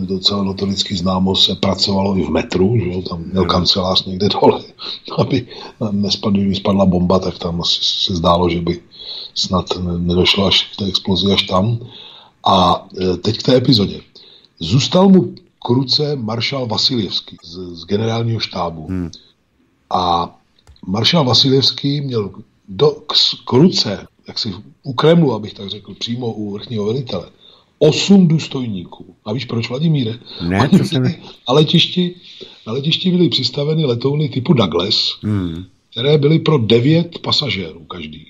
docela notoricky známo, se pracovalo i v metru, že tam měl kancelář někde dole, aby nespadla, spadla bomba, tak tam asi se zdálo, že by snad nedošlo až k té explozi až tam. A e, teď k té epizodě. Zůstal mu k ruce maršál Vasiljevský z, z generálního štábu. Hmm. A maršál Vasiljevský měl do, k, k ruce jak si u Kremlu, abych tak řekl, přímo u vrchního velitele, osm důstojníků. A víš proč, Vladimíre? Ne, to se ne... na, letišti, na letišti byly přistaveny letouny typu Douglas, hmm. které byly pro devět pasažérů každý.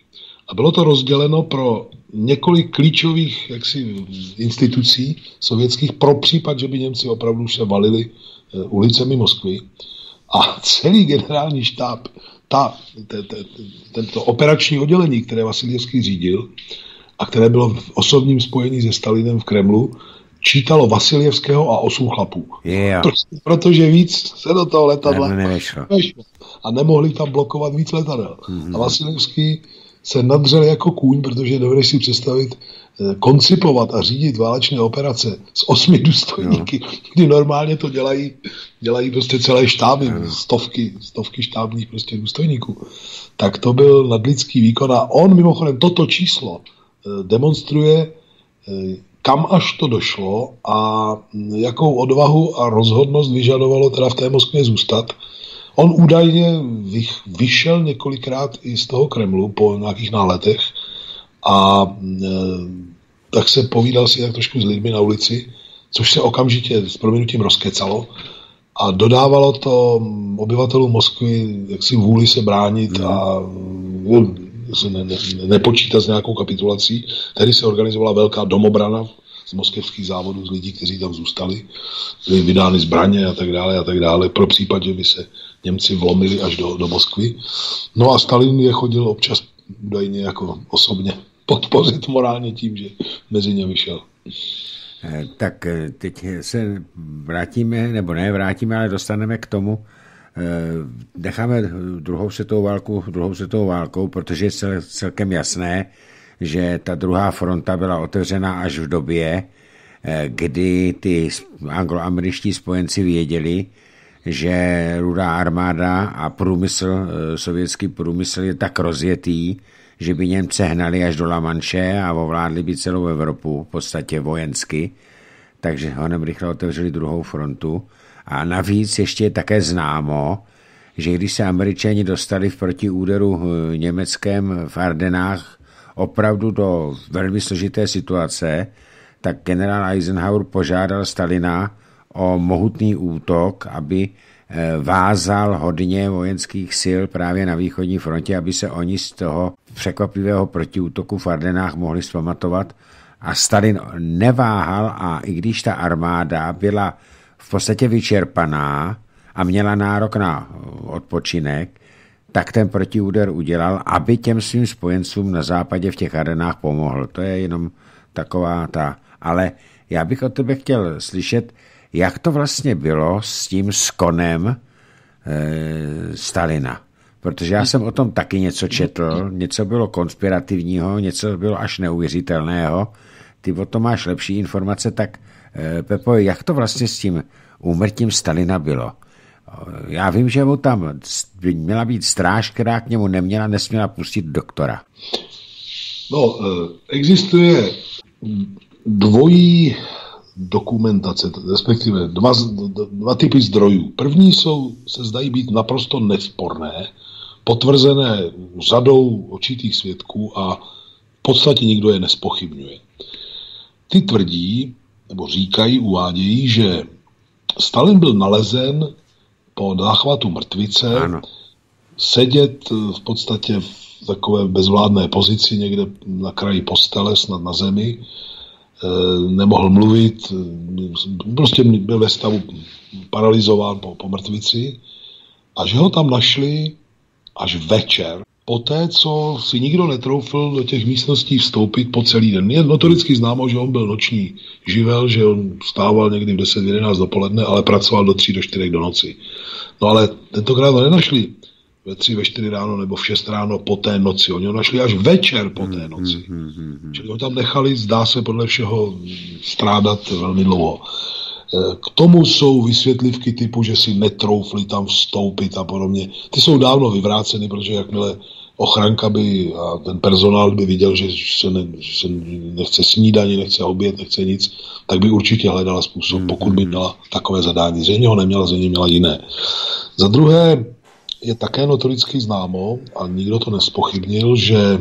a bylo to rozděleno pro několik klíčových jaksi, institucí sovětských pro případ, že by Němci opravdu se valili eh, ulicemi Moskvy. A celý generální štáb, ta, te, te, tento operační oddělení, které Vasiljevský řídil a které bylo v osobním spojení se Stalinem v Kremlu, čítalo Vasiljevského a osm chlapů. Yeah. Prostě, protože víc se do toho letadla nevešlo. A nemohli tam blokovat víc letadel. Mm-hmm. A Vasiljevský se nadřel jako kůň, protože dovedeš si představit koncipovat a řídit válečné operace s osmi důstojníky, no. kdy normálně to dělají, dělají prostě celé štáby, no. stovky, stovky štábních prostě důstojníků. Tak to byl nadlidský výkon a on mimochodem toto číslo eh, demonstruje, eh, kam až to došlo a jakou odvahu a rozhodnost vyžadovalo teda v té Moskvě zůstat, On údajně vyšel několikrát i z toho Kremlu po nějakých náletech a tak se povídal si tak trošku s lidmi na ulici, což se okamžitě s proměnutím rozkecalo a dodávalo to obyvatelům Moskvy jaksi vůli se bránit a se ne, ne, nepočítat s nějakou kapitulací. Tady se organizovala velká domobrana z moskevských závodů, z lidí, kteří tam zůstali, byly vydány zbraně a tak dále a tak dále, pro případ, že by se Němci vlomili až do, do Moskvy. No a Stalin je chodil občas údajně jako osobně podpořit morálně tím, že mezi ně vyšel. Eh, tak eh, teď se vrátíme, nebo ne vrátíme, ale dostaneme k tomu, eh, necháme druhou světovou válku druhou světovou válkou, protože je celkem jasné, že ta druhá fronta byla otevřena až v době, kdy ty angloameričtí spojenci věděli, že rudá armáda a průmysl, sovětský průmysl je tak rozjetý, že by Němce hnali až do La Manche a ovládli by celou Evropu, v podstatě vojensky, takže honem rychle otevřeli druhou frontu. A navíc ještě je také známo, že když se američani dostali v protiúderu eh, německém v Ardenách opravdu do velmi složité situace, tak generál Eisenhower požádal Stalina, o mohutný útok, aby vázal hodně vojenských sil právě na východní frontě, aby se oni z toho překvapivého protiútoku v Ardenách mohli zpamatovat. A Stalin neváhal a i když ta armáda byla v podstatě vyčerpaná a měla nárok na odpočinek, tak ten protiúder udělal, aby těm svým spojencům na západě v těch Ardenách pomohl. To je jenom taková ta... Ale já bych od tebe chtěl slyšet, jak to vlastně bylo s tím skonem e, Stalina. Protože já jsem o tom taky něco četl, něco bylo konspirativního, něco bylo až neuvěřitelného. Ty o tom máš lepší informace, tak e, Pepo, jak to vlastně s tím úmrtím Stalina bylo? Já vím, že mu tam měla být stráž, která k němu neměla, nesměla pustit doktora. No, eh, existuje dvojí dokumentace, respektive dva, dva typy zdrojů. První jsou, se zdají být naprosto nesporné, potvrzené řadou očitých svědků a v podstatě nikdo je nespochybňuje. Ty tvrdí, nebo říkají, uvádějí, že Stalin byl nalezen po záchvatu mrtvice, ano. sedět v podstatě v takové bezvládné pozici někde na kraji postele, snad na zemi, Eh, nemohl mluvit, eh, prostě byl ve stavu paralizován po, po mrtvici a že ho tam našli až večer, poté, co si nikdo netroufl do těch místností vstoupit po celý den. Je notoricky známo, že on byl noční živel, že on stával někdy v 10-11 dopoledne, ale pracoval do 3 do 4 do noci. No ale tentokrát ho nenašli ve tři, ve čtyři ráno nebo v šest ráno po té noci. Oni ho našli až večer po té noci. Hmm, hmm, hmm, Čili ho tam nechali, zdá se podle všeho, strádat velmi dlouho. E, k tomu jsou vysvětlivky typu, že si netroufli tam vstoupit a podobně. Ty jsou dávno vyvráceny, protože jakmile ochranka by a ten personál by viděl, že se, ne, že se nechce snídaní, nechce oběd, nechce nic, tak by určitě hledala způsob, pokud by měla takové zadání. Zřejmě ho neměla, zřejmě měla jiné. Za druhé, je také notoricky známo, a nikdo to nespochybnil, že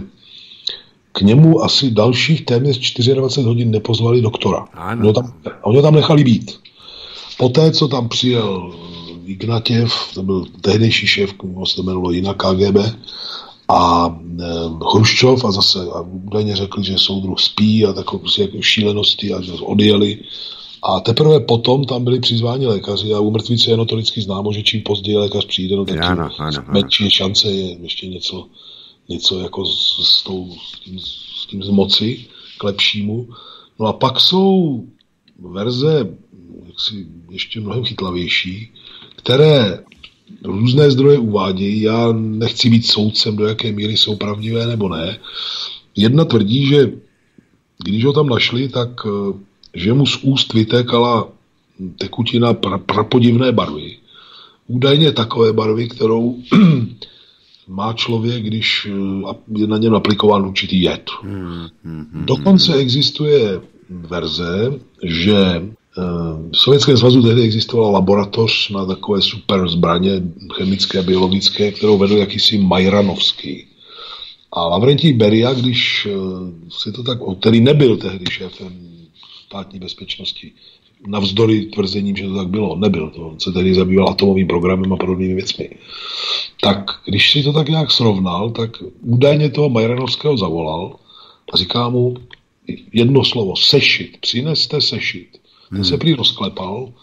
k němu asi dalších téměř 24 hodin nepozvali doktora. Ano. Oni, ho tam, oni ho tam nechali být. Poté, co tam přijel Ignatěv, to byl tehdejší šéf, se to jmenovalo jinak KGB, a e, Chruščov a zase a údajně řekli, že soudruh spí a takové prostě jako šílenosti a že odjeli. A teprve potom tam byli přizváni lékaři a u mrtvice je notoricky známo, že čím později lékař přijde, no tak ano, ano, ano. menší šance je ještě něco, něco jako s, s, tou, s, tím, s tím z moci k lepšímu. No a pak jsou verze jaksi ještě mnohem chytlavější, které různé zdroje uvádějí. Já nechci být soudcem, do jaké míry jsou pravdivé nebo ne. Jedna tvrdí, že když ho tam našli, tak eh, že mu z úst vytékala tekutina pra, prapodivné barvy. Údajně takové barvy, kterou má člověk, když eh, je na něm aplikován určitý jed. Hmm, hmm, hmm, Dokonce existuje verze, že v Sovětském svazu tehdy existovala laboratoř na takové super zbraně chemické, biologické, kterou vedl jakýsi Majranovský. A Lavrentí Beria, když eh, si to tak, který nebyl tehdy šéfem státní bezpečnosti, navzdory tvrzením, že to tak bylo, nebyl to, on se tehdy zabýval atomovým programem a podobnými věcmi. Tak když si to tak nějak srovnal, tak údajně toho Majranovského zavolal a říká mu jedno slovo, sešit, přineste sešit. Ten se prý rozklepal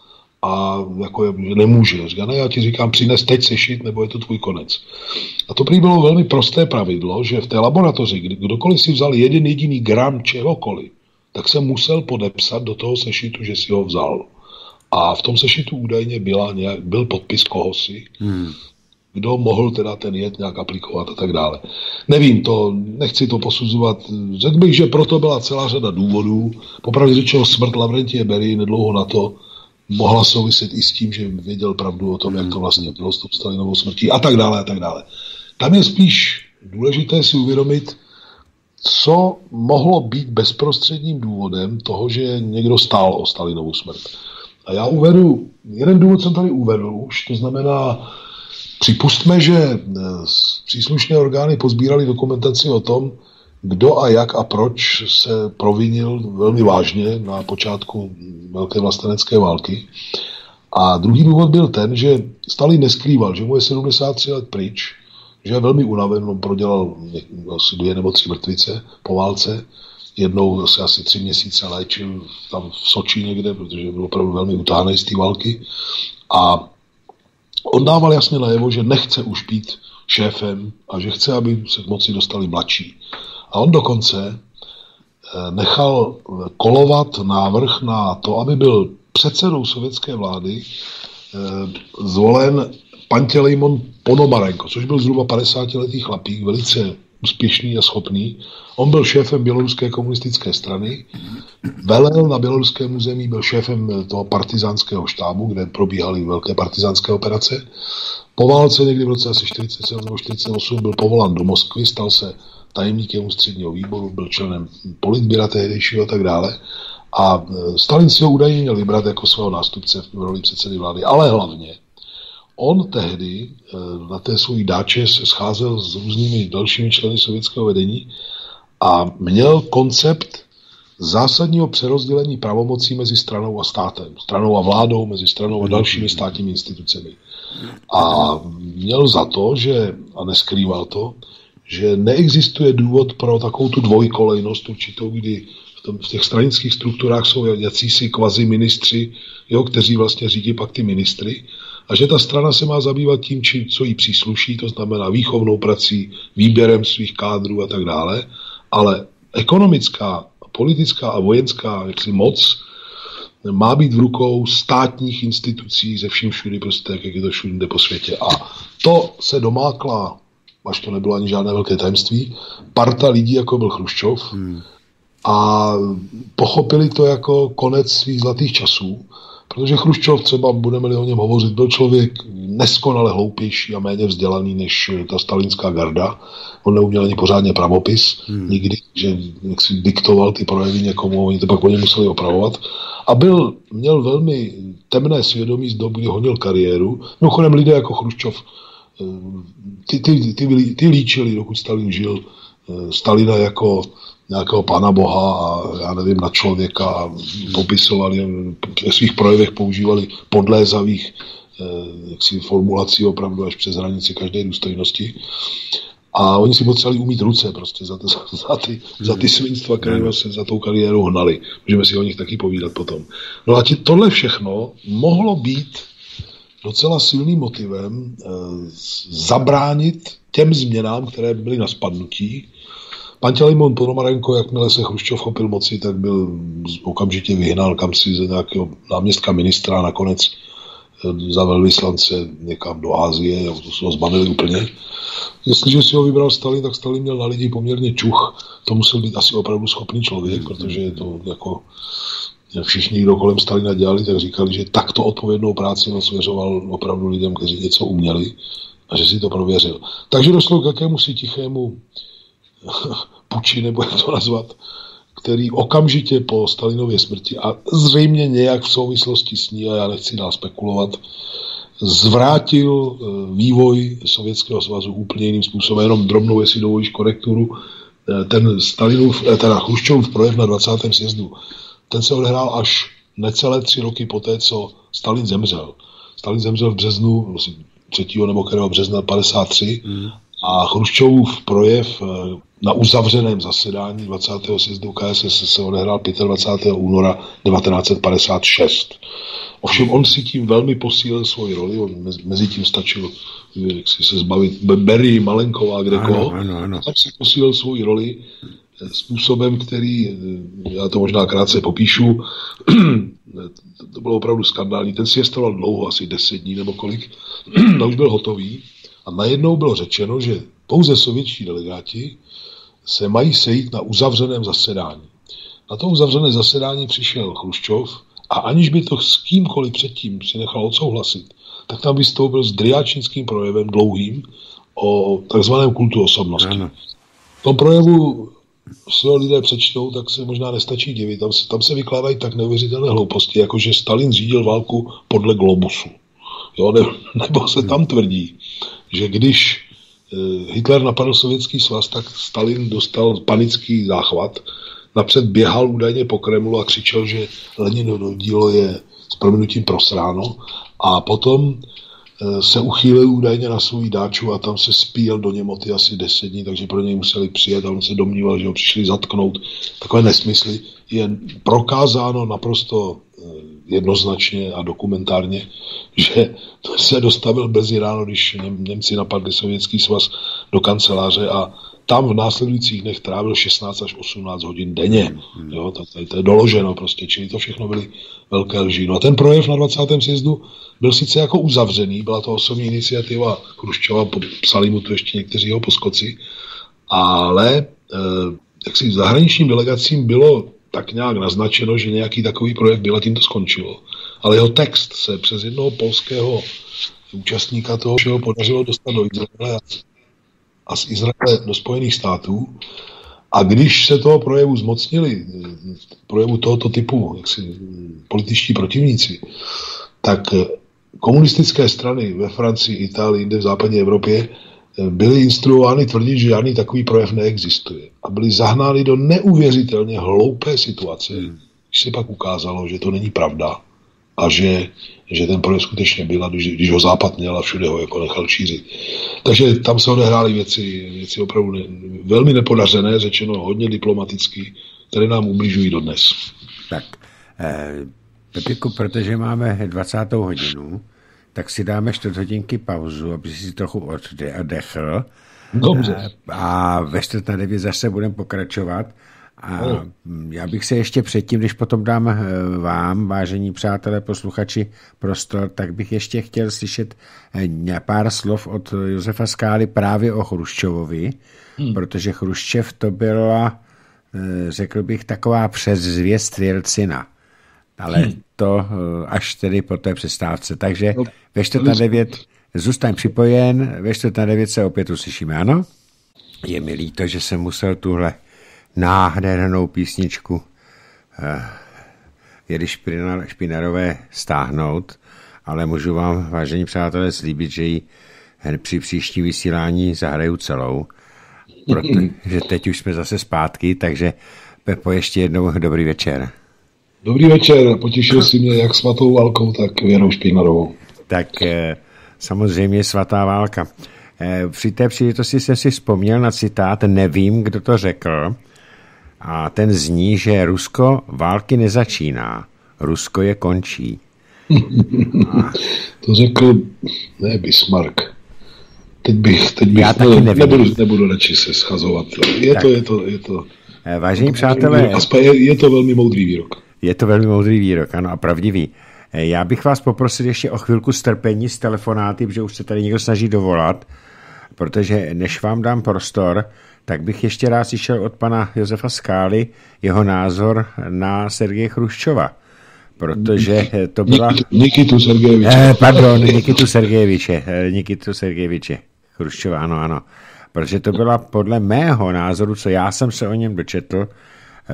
a jako je, že nemůže. Říká, ne, já ti říkám, přines teď sešit, nebo je to tvůj konec. A to prý bylo velmi prosté pravidlo, že v té laboratoři, kdy kdokoliv si vzal jeden jediný gram čehokoliv, tak se musel podepsat do toho sešitu, že si ho vzal. A v tom sešitu údajně byla nějak, byl podpis kohosi, hmm kdo mohl teda ten jed nějak aplikovat a tak dále. Nevím to, nechci to posuzovat. Řekl bych, že proto byla celá řada důvodů. Popravdě řečeno smrt Lavrentie Berry nedlouho na to mohla souviset i s tím, že věděl pravdu o tom, jak to vlastně bylo s tou Stalinovou smrtí a tak dále a tak dále. Tam je spíš důležité si uvědomit, co mohlo být bezprostředním důvodem toho, že někdo stál o Stalinovou smrt. A já uvedu, jeden důvod jsem tady uvedl už, to znamená Připustme, že eh, příslušné orgány pozbírali dokumentaci o tom, kdo a jak a proč se provinil velmi vážně na počátku velké vlastenecké války. A druhý důvod byl ten, že Stalin neskrýval, že mu je 73 let pryč, že je velmi unaven, on prodělal asi dvě nebo tři mrtvice po válce, jednou asi, asi tři měsíce léčil tam v Soči někde, protože byl opravdu velmi utáhnej z té války. A On dával jasně najevo, že nechce už být šéfem a že chce, aby se k moci dostali mladší. A on dokonce eh, nechal kolovat návrh na to, aby byl předsedou sovětské vlády eh, zvolen Pantělejmon Ponomarenko, což byl zhruba 50-letý chlapík, velice úspěšný a schopný. On byl šéfem Běloruské komunistické strany, velel na běloruském území, byl šéfem toho partizánského štábu, kde probíhaly velké partizánské operace. Po válce někdy v roce asi 47 nebo 48 byl povolán do Moskvy, stal se tajemníkem ústředního výboru, byl členem politběra tehdejšího a tak dále. A e, Stalin si ho údajně měl vybrat jako svého nástupce v roli předsedy vlády, ale hlavně On tehdy eh, na té své dáče se scházel s různými dalšími členy sovětského vedení a měl koncept zásadního přerozdělení pravomocí mezi stranou a státem, stranou a vládou, mezi stranou a dalšími státními institucemi. A měl za to, že, a neskrýval to, že neexistuje důvod pro takovou tu dvojkolejnost určitou, kdy v, tom, v těch stranických strukturách jsou jacísi kvazi ministři, jo, kteří vlastně řídí pak ty ministry a že ta strana se má zabývat tím, či, co jí přísluší, to znamená výchovnou prací, výběrem svých kádrů a tak dále, ale ekonomická, politická a vojenská jaksi moc má být v rukou státních institucí ze vším všudy, prostě jak je to všude po světě. A to se domákla, až to nebylo ani žádné velké tajemství, parta lidí, jako byl Chruščov, hmm. a pochopili to jako konec svých zlatých časů Protože Chruščov třeba, budeme-li o něm hovořit, byl člověk neskonale hloupější a méně vzdělaný než ta stalinská garda. On neuměl ani pořádně pravopis, hmm. nikdy, že jak si diktoval ty projevy někomu, oni to pak po něm museli opravovat. A byl, měl velmi temné svědomí z doby, kdy honil kariéru. Mimochodem lidé jako Chruščov eh, ty, ty, ty, ty, ty líčili, dokud Stalin žil, eh, Stalina jako nějakého pana boha a já nevím, na člověka a popisovali, ve svých projevech používali podlézavých eh, jaksi formulací opravdu až přes hranici každé důstojnosti. A oni si potřebovali umít ruce prostě za, ty, za, ty, za ty svinstva, které se za tou kariérou hnali. Můžeme si o nich taky povídat potom. No a ti, tohle všechno mohlo být docela silným motivem e, zabránit těm změnám, které byly na spadnutí. Pan Tělimon Ponomarenko, jakmile se Chruščov chopil moci, tak byl okamžitě vyhnal kam si ze nějakého náměstka ministra a nakonec e, za velvyslance někam do Ázie, to se ho zbavili úplně. Jestliže si ho vybral Stalin, tak Stalin měl na lidi poměrně čuch. To musel být asi opravdu schopný člověk, protože je to jako všichni, kdo kolem Stalina dělali, tak říkali, že takto odpovědnou práci on svěřoval opravdu lidem, kteří něco uměli a že si to prověřil. Takže došlo k jakému si tichému puči, nebo jak to nazvat, který okamžitě po Stalinově smrti a zřejmě nějak v souvislosti s ní, a já nechci dál spekulovat, zvrátil eh, vývoj Sovětského svazu úplně jiným způsobem, jenom drobnou, jestli dovolíš korekturu, eh, ten Stalinův, eh, teda Chruščov projev na 20. sjezdu, ten se odehrál až necelé tři roky poté, co Stalin zemřel. Stalin zemřel v březnu, 3. nebo kterého března 53 mm. A Chruščovův projev na uzavřeném zasedání 20. sjezdu KSS se odehrál 25. února 1956. Ovšem on si tím velmi posílil svoji roli, on mezi tím stačil jak si se zbavit Berry, Malenková, kde koho. Ano, ano. Tak si posílil svoji roli eh, způsobem, který, eh, já to možná krátce popíšu, to bylo opravdu skandální. Ten si trval dlouho, asi deset dní nebo kolik, a už byl hotový. A najednou bylo řečeno, že pouze sovětští delegáti se mají sejít na uzavřeném zasedání. Na to uzavřené zasedání přišel Chruščov a aniž by to s kýmkoliv předtím si nechal odsouhlasit, tak tam vystoupil s driáčnickým projevem dlouhým o takzvaném kultu osobnosti. Ano. V tom projevu si ho lidé přečtou, tak se možná nestačí divit. Tam se, tam se vykládají tak neuvěřitelné hlouposti, jako že Stalin řídil válku podle globusu. Jo, ne, nebo se tam tvrdí, že když eh, Hitler napadl sovětský svaz, tak Stalin dostal panický záchvat napřed běhal údajně po Kremlu a křičel, že Leninovo dílo je s proměnutím prosráno a potom e, se uchýlil údajně na svůj dáču a tam se spíjel do němoty asi deset dní, takže pro něj museli přijet a on se domníval, že ho přišli zatknout. Takové nesmysly je prokázáno naprosto jednoznačně a dokumentárně, že se dostavil bez ráno, když Němci napadli Sovětský svaz do kanceláře a tam v následujících dnech trávil 16 až 18 hodin denně. Jo, to, to, to je doloženo prostě, čili to všechno byly velké lži. No a ten projev na 20. sjezdu byl sice jako uzavřený, byla to osobní iniciativa Chruščova, psali mu to ještě někteří jeho poskoci, ale eh, jak si zahraničním delegacím bylo tak nějak naznačeno, že nějaký takový projev byl a tím to skončilo. Ale jeho text se přes jednoho polského účastníka toho všeho podařilo dostat do Izraele a z Izraele do Spojených států. A když se toho projevu zmocnili, projevu tohoto typu, jak si političtí protivníci, tak komunistické strany ve Francii, Itálii, jinde v západní Evropě byly instruovány tvrdit, že žádný takový projev neexistuje. A byly zahnány do neuvěřitelně hloupé situace, když se pak ukázalo, že to není pravda a že, že ten projev skutečně byl a když, když ho Západ měl a všude ho jako nechal šířit. Takže tam se odehrály věci, věci opravdu ne, velmi nepodařené, řečeno hodně diplomaticky, které nám ubližují dodnes. Tak, eh, Pepiku, protože máme 20. hodinu, tak si dáme čtvrt hodinky pauzu, aby si trochu oddechl. Dobře. A, eh, a ve čtvrt na devět zase budeme pokračovat. A já bych se ještě předtím, když potom dám eh, vám, vážení přátelé, posluchači, prostor, tak bych ještě chtěl slyšet eh, pár slov od Josefa Skály právě o Chruščovovi, hmm. protože Chruščev to byla, řekl bych, taková předzvěst Jelcina. Ale hmm. to až tedy po té přestávce. Takže no, ve 4 na 9 zůstaň připojen, ve 4 na 9 se opět uslyšíme, ano? Je mi líto, že jsem musel tuhle nádhernou písničku eh, Jedy Špinarové stáhnout, ale můžu vám, vážení přátelé, slíbit, že ji při příští vysílání zahraju celou, protože teď už jsme zase zpátky, takže Pepo, ještě jednou dobrý večer. Dobrý večer, potěšil si mě jak svatou válkou, tak Věrou Špinarovou. Tak eh, samozřejmě svatá válka. při té příležitosti jsem si vzpomněl na citát, nevím, kdo to řekl, a ten zní, že Rusko války nezačíná, Rusko je končí. to řekl, ne Bismarck. Teď bych, teď bych Já taky nevím. nebudu, nebudu radši se schazovat. Je tak. to, je to, je to. Vážení přátelé. Je, je to velmi moudrý výrok. Je to velmi moudrý výrok, ano, a pravdivý. Já bych vás poprosil ještě o chvilku strpení s telefonáty, protože už se tady někdo snaží dovolat, protože než vám dám prostor, tak bych ještě rád slyšel od pana Josefa Skály jeho názor na Sergeje Chruščova. Protože to byla... Nikitu Sergejeviče. Eh, pardon, Nikitu Sergejeviče. Eh, Nikitu Sergejeviče. Chruščova, ano, ano. Protože to byla podle mého názoru, co já jsem se o něm dočetl,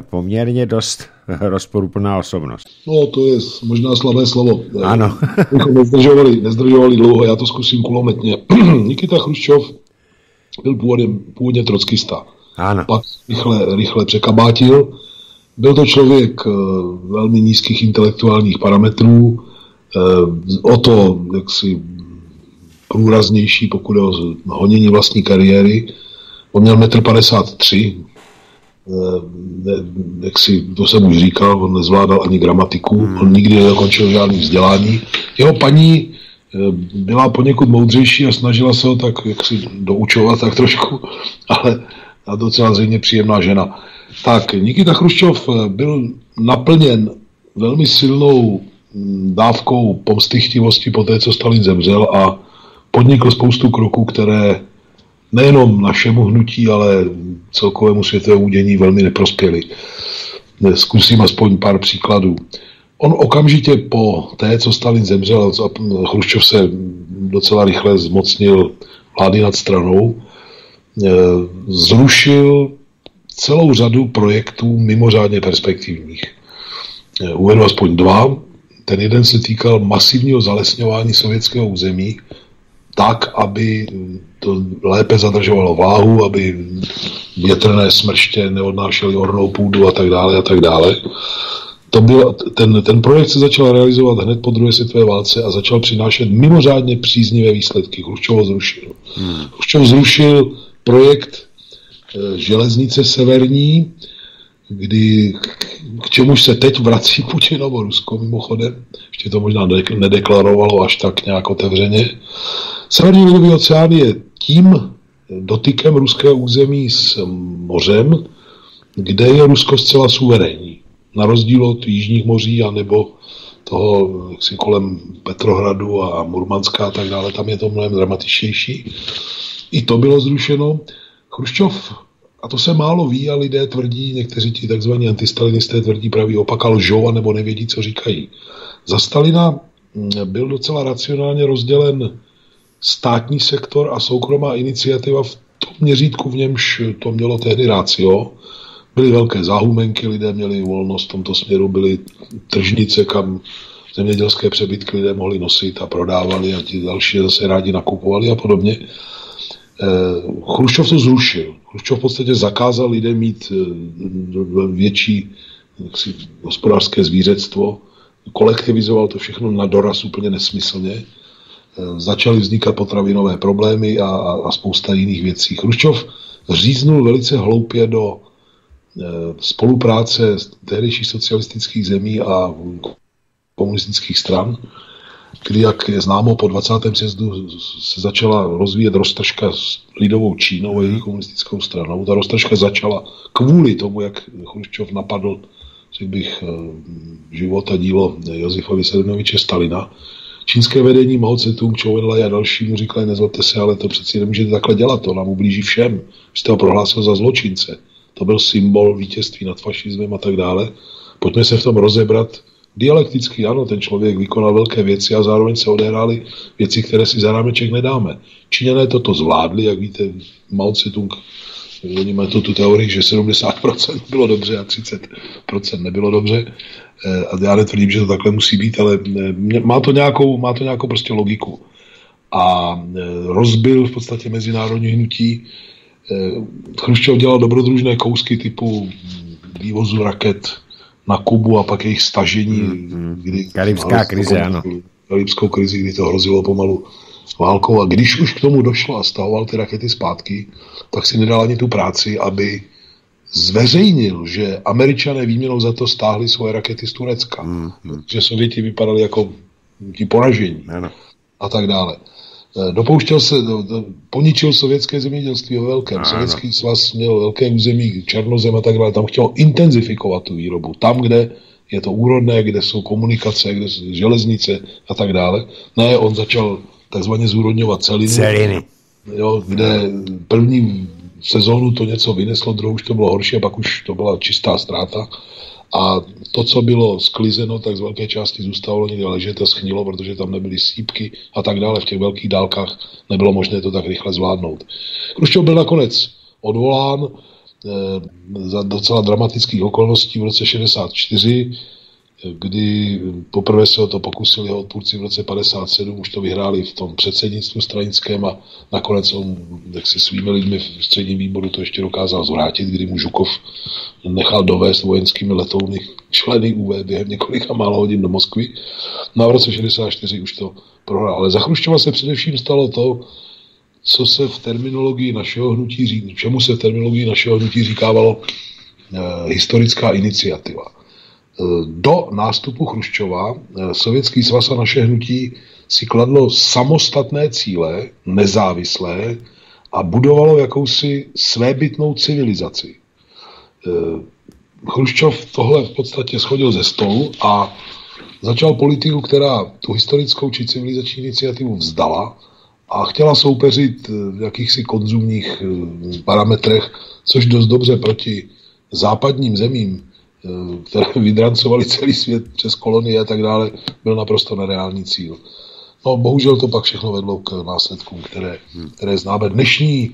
poměrně dost rozporuplná osobnost. No, to je možná slabé slovo. Ano. nezdržovali, nezdržovali dlouho, já to zkusím kulometně. Nikita Chruščov byl původně, původně trockista. Ano. Pak rychle, rychle překabátil. Byl to člověk eh, velmi nízkých intelektuálních parametrů, eh, o to jaksi průraznější, pokud je o honění vlastní kariéry. On měl 1,53 m, jak si, to jsem už říkal, on nezvládal ani gramatiku, hmm. on nikdy nedokončil žádný vzdělání. Jeho paní Eh, byla poněkud moudřejší a snažila se ho tak jak si doučovat tak trošku, ale a docela zřejmě příjemná žena. Tak, Nikita Chruščov eh, byl naplněn velmi silnou hm, dávkou pomstychtivosti po té, co Stalin zemřel a podnikl spoustu kroků, které nejenom našemu hnutí, ale celkovému světovému dění velmi neprospěly. Zkusím aspoň pár příkladů. On okamžitě po té, co Stalin zemřel, Chruščov se docela rychle zmocnil vlády nad stranou, eh, zrušil celou řadu projektů mimořádně perspektivních. Eh, uvedu aspoň dva. Ten jeden se týkal masivního zalesňování sovětského území, tak, aby to lépe zadržovalo váhu, aby větrné smrště neodnášely ornou půdu a tak dále a tak dále to byl, ten, ten projekt se začal realizovat hned po druhé světové válce a začal přinášet mimořádně příznivé výsledky. Chruščov zrušil. Hmm. Chruščov zrušil projekt e, železnice severní, kdy k čemuž se teď vrací Putinovo Rusko mimochodem, ještě to možná nedeklarovalo až tak nějak otevřeně. Severní lidový oceán je tím dotykem ruského území s mořem, kde je Rusko zcela suverénní na rozdíl od jižních moří, anebo toho si kolem Petrohradu a Murmanska a tak dále, tam je to mnohem dramatičtější. I to bylo zrušeno. Chruščov, a to se málo ví a lidé tvrdí, někteří ti takzvaní antistalinisté tvrdí pravý opak a lžou a nebo nevědí, co říkají. Za Stalina mm, byl docela racionálně rozdělen státní sektor a soukromá iniciativa v tom měřítku, v němž to mělo tehdy rácio. Byly velké záhumenky, lidé měli volnost v tomto směru, byly tržnice, kam zemědělské přebytky lidé mohli nosit a prodávali a ti další zase rádi nakupovali a podobně. Eh, Chruščov to zrušil. Chruščov v podstatě zakázal lidem mít eh, větší jaksi, hospodářské zvířectvo, kolektivizoval to všechno na doraz úplně nesmyslně. Eh, začaly vznikat potravinové problémy a, a, a spousta jiných věcí. Chruščov říznul velice hloupě do Eh, spolupráce tehdejších socialistických zemí a komunistických stran, kdy, jak je známo, po 20. sjezdu se začala rozvíjet roztržka s lidovou Čínou a její komunistickou stranou. Ta roztržka začala kvůli tomu, jak Chruščov napadl, řekl bych, eh, život a dílo Josefa Vyssedenoviče Stalina. Čínské vedení Mao Tse-tung, Chou Enlai a další mu říkali, nezlobte se, ale to přeci nemůžete takhle dělat, to nám ublíží všem. Jste ho prohlásil za zločince to byl symbol vítězství nad fašismem a tak dále. Pojďme se v tom rozebrat dialekticky. Ano, ten člověk vykonal velké věci a zároveň se odehrály věci, které si za rámeček nedáme. Číňané toto zvládli, jak víte, Mao Tse-tung Oni mají tu, tu teorii, že 70% bylo dobře a 30% nebylo dobře. Eh, a já netvrdím, že to takhle musí být, ale eh, má to nějakou, má to nějakou prostě logiku. A eh, rozbil v podstatě mezinárodní hnutí Chruščov dělal dobrodružné kousky typu vývozu raket na Kubu a pak jejich stažení. Hmm, hmm. Kdy Karibská krize, ano. Karibskou krizi, kdy to hrozilo pomalu válkou a když už k tomu došlo a stahoval ty rakety zpátky, tak si nedal ani tu práci, aby zveřejnil, že američané výměnou za to stáhli svoje rakety z Turecka. Hmm, hmm. Že Sověti vypadali jako ti poražení. Ano. A tak dále. Eh, dopouštěl se, do, do, poničil sovětské zemědělství o velkém. Ano. Sovětský svaz měl velké území, Černozem a tak dále. Tam chtěl intenzifikovat tu výrobu. Tam, kde je to úrodné, kde jsou komunikace, kde jsou železnice a tak dále. Ne, on začal takzvaně zúrodňovat celiny. Celiny. Jo, kde první sezónu to něco vyneslo, druhou už to bylo horší a pak už to byla čistá ztráta. A to, co bylo sklizeno, tak z velké části zůstalo někde ležet a schnilo, protože tam nebyly sípky a tak dále. V těch velkých dálkách nebylo možné to tak rychle zvládnout. Kruščov byl nakonec odvolán eh, za docela dramatických okolností v roce 64 kdy poprvé se o to pokusili jeho odpůrci v roce 57, už to vyhráli v tom předsednictvu stranickém a nakonec on tak si svými lidmi v středním výboru to ještě dokázal zvrátit, kdy mu Žukov nechal dovést vojenskými letouny členy UV během několika málo hodin do Moskvy. No a v roce 64 už to prohrál. Ale za Chruščova se především stalo to, co se v terminologii našeho hnutí čemu se v terminologii našeho hnutí říkávalo eh, historická iniciativa do nástupu Chruščova eh, Sovětský svaz a naše hnutí si kladlo samostatné cíle, nezávislé a budovalo jakousi svébytnou civilizaci. Eh, Chruščov tohle v podstatě schodil ze stolu a začal politiku, která tu historickou či civilizační iniciativu vzdala a chtěla soupeřit v jakýchsi konzumních parametrech, což dost dobře proti západním zemím které vydrancovali celý svět přes kolonie a tak dále, byl naprosto nereální cíl. No, bohužel to pak všechno vedlo k následkům, které, které známe. Dnešní e,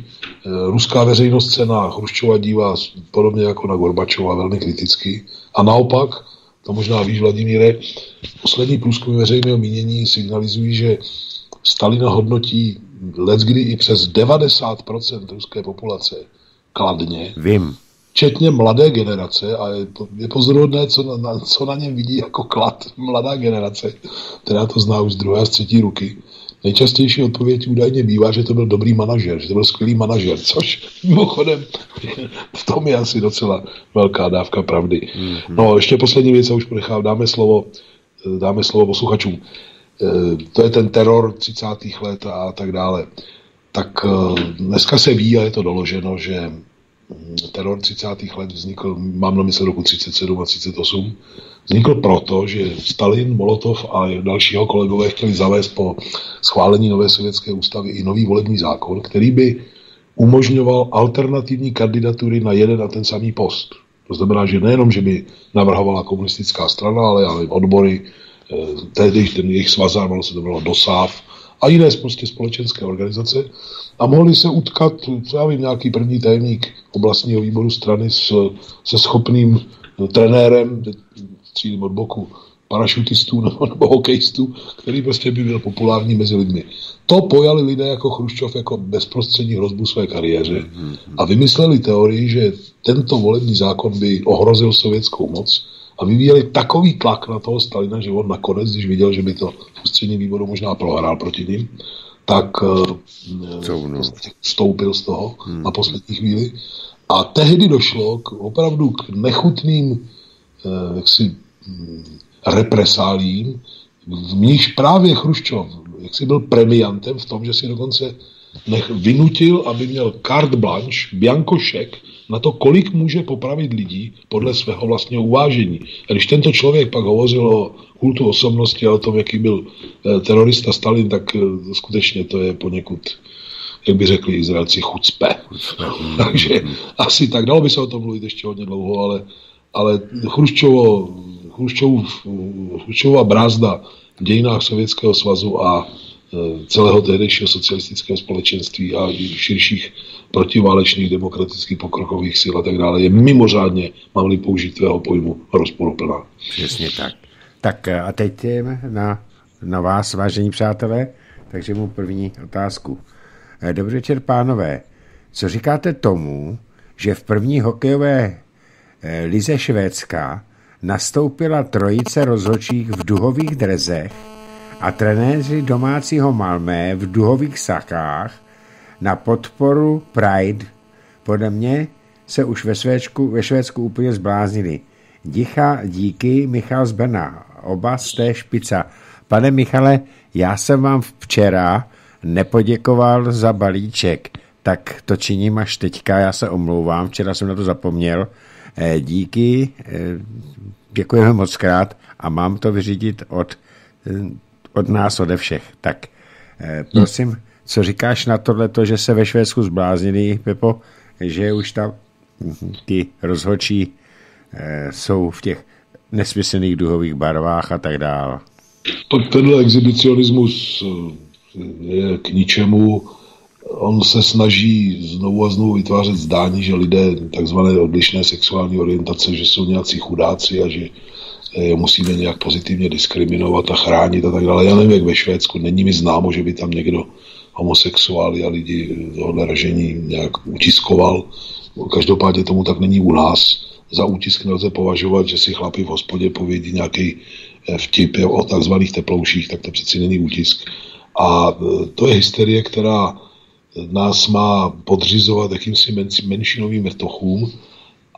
ruská veřejnost se na Chruščova dívá podobně jako na Gorbačova velmi kriticky. A naopak, to možná víš, Vladimíre, poslední průzkumy veřejného mínění signalizují, že Stalina hodnotí leckdy i přes 90% ruské populace kladně. Vím včetně mladé generace a je, je pozoruhodné, co na, co na něm vidí jako klad mladá generace, která to zná už z druhé a z třetí ruky. Nejčastější odpověď údajně bývá, že to byl dobrý manažer, že to byl skvělý manažer, což mimochodem v tom je asi docela velká dávka pravdy. Mm-hmm. No ještě poslední věc, a už ponechám, dáme slovo, dáme slovo posluchačům. E, to je ten teror 30. let a tak dále. Tak e, dneska se ví, a je to doloženo, že teror 30. let vznikl, mám na mysli roku 37 a 38, vznikl proto, že Stalin, Molotov a dalšího kolegové chtěli zavést po schválení nové sovětské ústavy i nový volební zákon, který by umožňoval alternativní kandidatury na jeden a ten samý post. To znamená, že nejenom, že by navrhovala komunistická strana, ale, ale odbory, eh, tehdy ten jejich svazár, se to bylo DOSAV, a jiné prostě společenské organizace a mohli se utkat, co já vím, nějaký první tajemník oblastního výboru strany s, se schopným trenérem, střílím od boku, parašutistů nebo, nebo hokejistů, který prostě by byl populární mezi lidmi. To pojali lidé jako Chruščov jako bezprostřední hrozbu své kariéře a vymysleli teorii, že tento volební zákon by ohrozil sovětskou moc a vyvíjeli takový tlak na toho Stalina, že on nakonec, když viděl, že by to ústřední výboru možná prohrál proti ním, tak uh, vstoupil z toho hmm. na poslední chvíli. A tehdy došlo k opravdu k nechutným uh, jaksi, um, represálím, v níž právě Chruščov jaksi byl premiantem v tom, že si dokonce nech, vynutil, aby měl carte blanche, biankošek na to, kolik může popravit lidí podle svého vlastního uvážení. A když tento člověk pak hovořil o kultu osobnosti a o tom, jaký byl eh, terorista Stalin, tak eh, skutečně to je poněkud jak by řekli Izraelci, chucpe. Takže asi tak, dalo by se o tom mluvit ještě hodně dlouho, ale, ale Chruščovo, Chruščov, Chruščová brázda v dějinách Sovětského svazu a celého tehdejšího socialistického společenství a širších protiválečných demokratických pokrokových sil a tak dále je mimořádně, mám-li použít tvého pojmu, rozporuplná. Přesně tak. Tak eh, a teď na, na vás, vážení přátelé, takže mu první otázku. Eh, dobrý večer, pánové. Co říkáte tomu, že v první hokejové lize Švédska nastoupila trojice rozhodčích v duhových drezech a trenéři domácího Malmé v duhových sakách na podporu Pride podle mě se už ve Švédsku, ve Švédsku úplně zbláznili. Dicha, díky, Michal z Brna. Oba jste špica. Pane Michale, já jsem vám včera nepoděkoval za balíček, tak to činím až teďka, já se omlouvám, včera jsem na to zapomněl. Eh, díky, eh, děkujeme moc krát a mám to vyřídit od, eh, od nás, ode všech. Tak prosím, co říkáš na tohle, že se ve Švédsku zbláznili, Pepo, že už tam ty rozhočí jsou v těch nesmyslných duhových barvách a tak dále. Tak tenhle exhibicionismus je k ničemu. On se snaží znovu a znovu vytvářet zdání, že lidé takzvané odlišné sexuální orientace, že jsou nějací chudáci a že je musíme nějak pozitivně diskriminovat a chránit a tak dále. Já nevím, jak ve Švédsku, není mi známo, že by tam někdo homosexuály a lidi tohohle ražení nějak utiskoval. Každopádně tomu tak není u nás. Za útisk nelze považovat, že si chlapi v hospodě povědí nějaký eh, vtip o takzvaných teplouších, tak to přeci není útisk. A e, to je hysterie, která nás má podřizovat jakýmsi menšinovým vrtochům.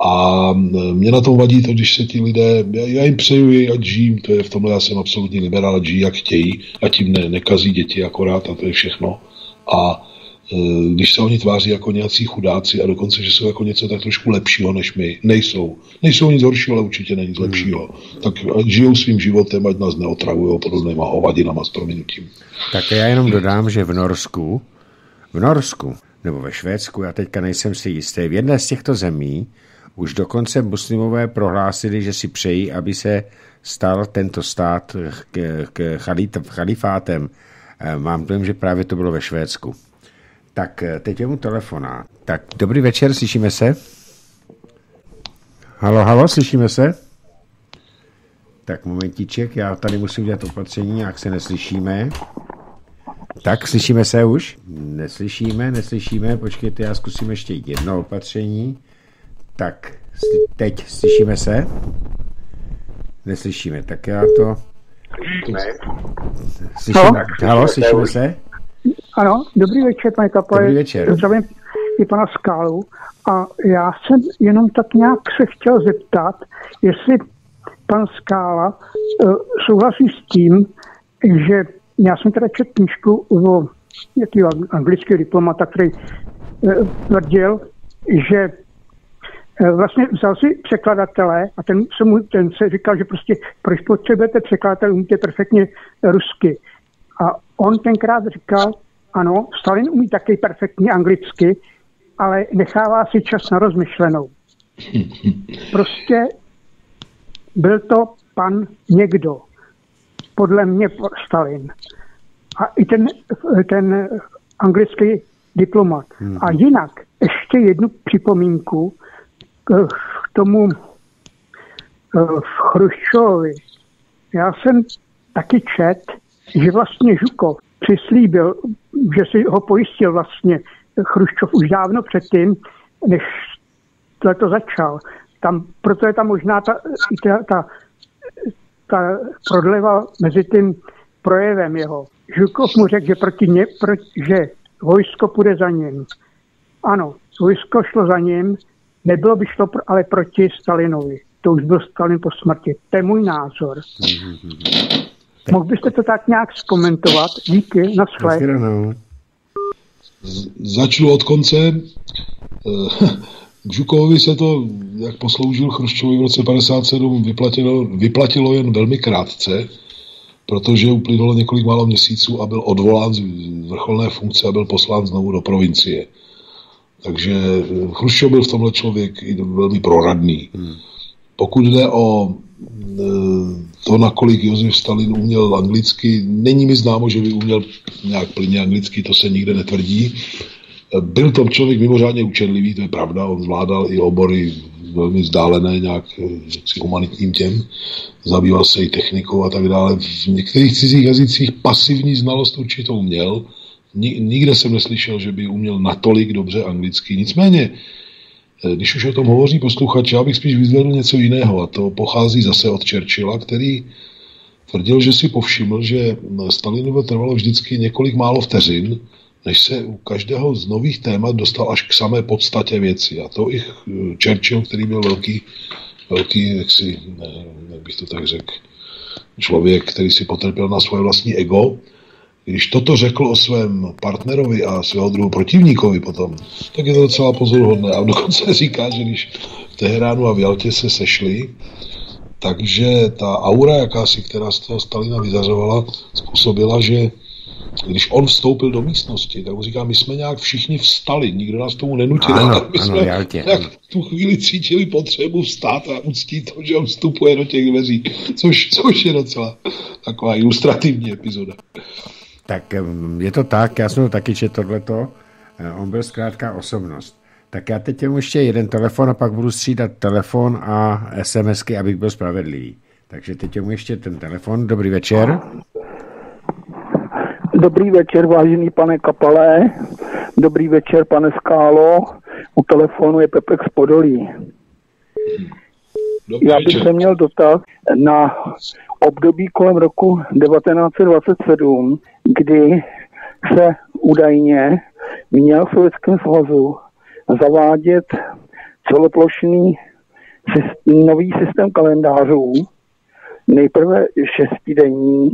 A e, mě na tom vadí to, když se ti lidé, já, já jim přeju, ať žijí, to je v tomhle, já jsem absolutní liberál, ať žijí, jak chtějí, a tím ne, nekazí děti akorát a to je všechno. A e, když se oni tváří jako nějací chudáci a dokonce, že jsou jako něco tak trošku lepšího než my, nejsou. Nejsou nic horšího, ale určitě není nic hmm. lepšího. Tak žijou svým životem, ať nás neotravují podobnýma hovadinama s proměnutím. Tak já jenom dodám, že v Norsku, v Norsku nebo ve Švédsku, já teďka nejsem si jistý, v jedné z těchto zemí už dokonce muslimové prohlásili, že si přejí, aby se stal tento stát k, k chalifátem. Eh, mám dojem, že právě to bylo ve Švédsku. Tak eh, teď je mu telefonát. Tak dobrý večer, slyšíme se? Halo, halo, slyšíme se? Tak momentíček, já tady musím dělat opatření, jak se neslyšíme. Tak, slyšíme se už? Neslyšíme, neslyšíme, počkejte, já zkusím ještě jedno opatření. Tak, teď slyšíme se? Neslyšíme, tak já to... Slyšíme, halo, slyšíme se? Ano, dobrý večer, pane Kaple. Dobrý večer. Zdravím i pana Skálu. A já jsem jenom tak nějak se chtěl zeptat, jestli pan Skála uh, souhlasí s tím, že já jsem teda četl knižku o nějaký anglický diplomata, který uh, tvrdil, že vlastně vzal si překladatele a ten se, mu, ten se říkal, že prostě proč potřebujete překladatel, umíte perfektně rusky. A on tenkrát říkal, ano, Stalin umí taky perfektně anglicky, ale nechává si čas na rozmyšlenou. Prostě byl to pan někdo. Podle mě Stalin. A i ten, ten anglický diplomat. Hmm. A jinak ještě jednu připomínku k tomu v Chruščovi. Já jsem taky čet, že vlastně Žukov přislíbil, že si ho pojistil vlastně Chruščov už dávno předtím, než to začal. Tam, proto je tam možná ta, ta, ta, ta prodleva mezi tím projevem jeho. Žukov mu řekl, že, proti ně, pro, že vojsko půjde za ním. Ano, vojsko šlo za ním, nebylo by šlo ale proti Stalinovi. To už byl Stalin po smrti. To je můj názor. Mm-hmm. Mohl byste to tak nějak zkomentovat? Díky, na Začnu od konce. Eh, k Žukovi se to, jak posloužil Chruščovi v roce 57, vyplatilo, vyplatilo jen velmi krátce, protože uplynulo několik málo měsíců a byl odvolán z vrcholné funkce a byl poslán znovu do provincie. Takže Chruščov byl v tomhle člověk i velmi proradný. Hmm. Pokud jde o eh, to, nakolik Josef Stalin uměl anglicky, není mi známo, že by uměl nějak plně anglicky, to se nikde netvrdí. Byl to člověk mimořádně učenlivý, to je pravda, on zvládal i obory velmi vzdálené nějak si humanitním těm, zabýval se i technikou a tak dále. V některých cizích jazycích pasivní znalost určitou měl, nikde jsem neslyšel, že by uměl natolik dobře anglicky. Nicméně, Eh, když už o tom hovoří posluchač, já bych spíš vyzvedl něco jiného a to pochází zase od Churchilla, který tvrdil, že si povšiml, že Stalinovo trvalo vždycky několik málo vteřin, než se u každého z nových témat dostal až k samé podstatě věci. A to i Churchill, který byl velký, velký, jak si, ne, jak bych to tak řekl, člověk, který si potrpěl na svoje vlastní ego, když toto řekl o svém partnerovi a svého druhu protivníkovi potom, tak je to docela pozoruhodné. A dokonce říká, že když v Teheránu a v Jaltě se sešli, takže ta aura jakási, která z toho Stalina vyzařovala, způsobila, že když on vstoupil do místnosti, tak mu říká, my jsme nějak všichni vstali, nikdo nás tomu nenutil. Ano, my ano, jsme Jaltě, nějak ano. tu chvíli cítili potřebu vstát a uctít to, že on vstupuje do těch dveří, což, což je docela taková ilustrativní epizoda. Tak em, je to tak, já jsem to taky četl tohleto. Eh, On byl zkrátka osobnost. Tak já teď mám ještě jeden telefon a pak budu střídat telefon a SMSky, abych byl spravedlivý. Takže teď mám ještě ten telefon. Dobrý večer. Dobrý večer, vážený pane Kapale. Dobrý večer, pane Skálo. U telefonu je Pepek z Podolí. Dobrý Já bych večer. se měl dotaz na období kolem roku 1927, kdy se údajně měl v Sovětském svazu zavádět celoplošný nový systém kalendářů, nejprve šestidenní,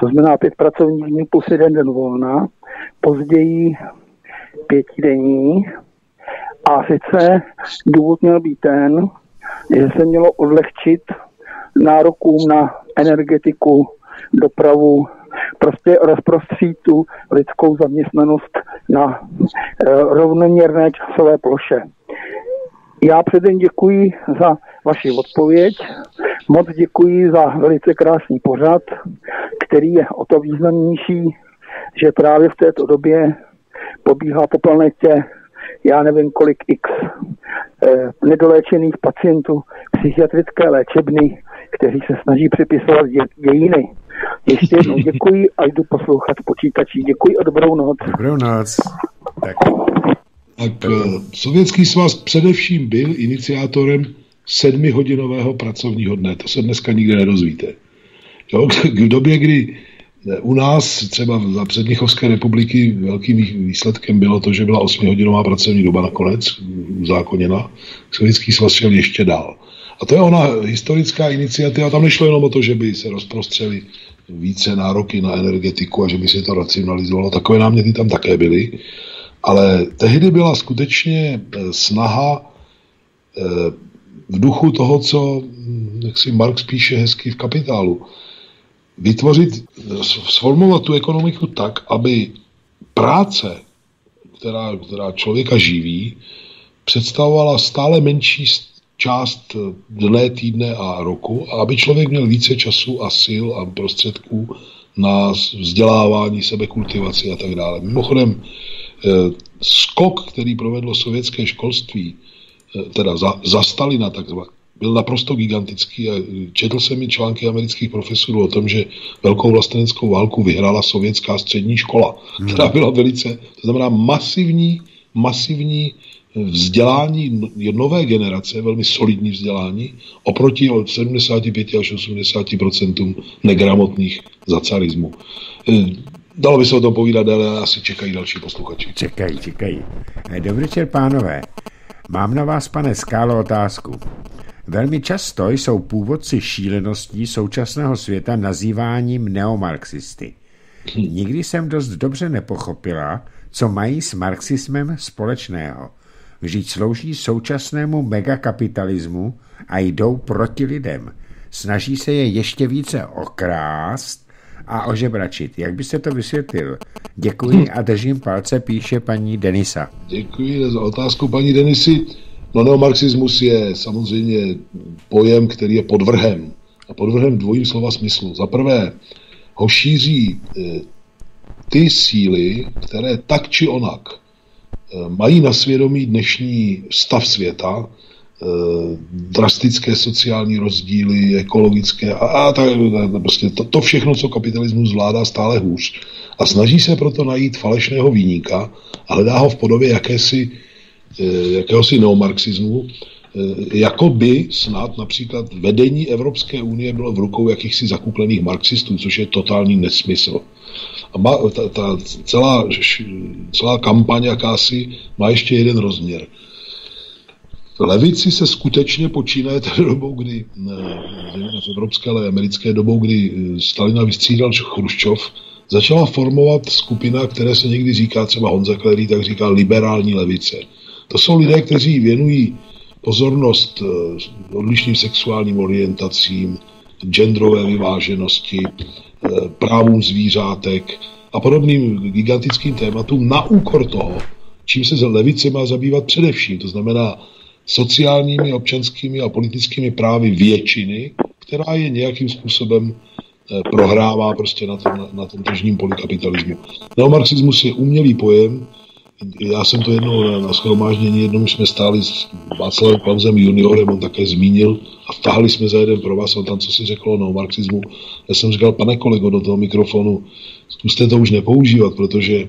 to znamená pět pracovních dní plus jeden den volna, později pětidenní a sice důvod měl být ten, že se mělo odlehčit nárokům na energetiku, dopravu, prostě rozprostřít tu lidskou zaměstnanost na eh, rovnoměrné časové ploše. Já předem děkuji za vaši odpověď. Moc děkuji za velice krásný pořad, který je o to významnější, že právě v této době pobíhá po planetě já nevím kolik x eh, nedoléčených pacientů psychiatrické léčebny, kteří se snaží přepisovat dě, dějiny. Ještě jednou děkuji a jdu poslouchat v počítači. Děkuji a dobrou noc. Dobrou noc. Tak Tak eh, Sovětský svaz především byl iniciátorem sedmihodinového pracovního dne. To se dneska nikde nedozvíte. Jo, k době, kdy eh, u nás třeba za přednichovské republiky velkým výsledkem bylo to, že byla osmihodinová pracovní doba nakonec uzákoněna. Sovětský svaz šel ještě dál. A to je ona historická iniciativa. Tam nešlo jenom o to, že by se rozprostřeli více nároky na energetiku a že by se to racionalizovalo. Takové náměty tam také byly. Ale tehdy byla skutečně eh, snaha eh, v duchu toho, co hm, jak si Marx píše hezky v kapitálu, vytvořit, eh, sformulovat tu ekonomiku tak, aby práce, která, která člověka živí, představovala stále menší část eh, dne, týdne a roku a aby člověk měl více času a sil a prostředků na vzdělávání, sebekultivaci a tak dále. Mimochodem, eh, skok, který provedlo sovětské školství, eh, teda za, za Stalina takzvaně, byl naprosto gigantický a četl jsem i články amerických profesorů o tom, že velkou vlasteneckou válku vyhrála sovětská střední škola, která byla velice, to znamená masivní, masivní vzdělání no- nové generace, velmi solidní vzdělání, oproti 75 až 80% negramotných za carismu. Eh, Dalo by se o tom povídat, ale asi čekají další posluchači. čekají, čekají. Eh, Dobrý večer, pánové. Mám na vás, pane Skálo, otázku. Velmi často jsou původci šíleností současného světa nazýváním neomarxisty. Nikdy jsem dost dobře nepochopila, co mají s marxismem společného. Vždyť slouží současnému megakapitalismu a jdou proti lidem. Snaží se je ještě více okrást a ožebračit. Jak byste to vysvětlil? Děkuji a držím palce, píše paní Denisa. Děkuji za otázku, paní Denisy. No neomarxismus je samozřejmě pojem, který je podvrhem. A podvrhem dvojím slova smyslu. Za prvé ho šíří eh, ty síly, které tak či onak mají na svědomí dnešní stav světa, eh, drastické sociální rozdíly, ekologické a, a tak, prostě to, to všechno, co kapitalismus zvládá stále hůř. A snaží se proto najít falešného výníka a hledá ho v podobě jakési, eh, jakéhosi neomarxismu. Jako by snad například vedení Evropské unie bylo v rukou jakýchsi zakuklených marxistů, což je totální nesmysl. A má, ta, ta celá, celá kampaň jakási má ještě jeden rozměr. Levici se skutečně počínaje té dobou, kdy, ne, v evropské, ale americké dobou, kdy Stalina vystřídal Chruščov, začala formovat skupina, které se někdy říká, třeba Honza Klery, tak říká liberální levice. To jsou lidé, kteří věnují pozornost eh, odlišným sexuálním orientacím, genderové vyváženosti, eh, právům zvířátek a podobným gigantickým tématům na úkor toho, čím se levice má zabývat především, to znamená sociálními, občanskými a politickými právy většiny, která je nějakým způsobem eh, prohrává prostě na tom, na, tom tržním polikapitalismu. Neomarxismus je umělý pojem, já jsem to jednou na, na schromáždění, jednou jsme stáli s Václavem Klausem juniorem, on také zmínil a vtáhli jsme za jeden pro vás, on tam co si řekl o marxismu. Já jsem říkal, pane kolego, do toho mikrofonu, zkuste to už nepoužívat, protože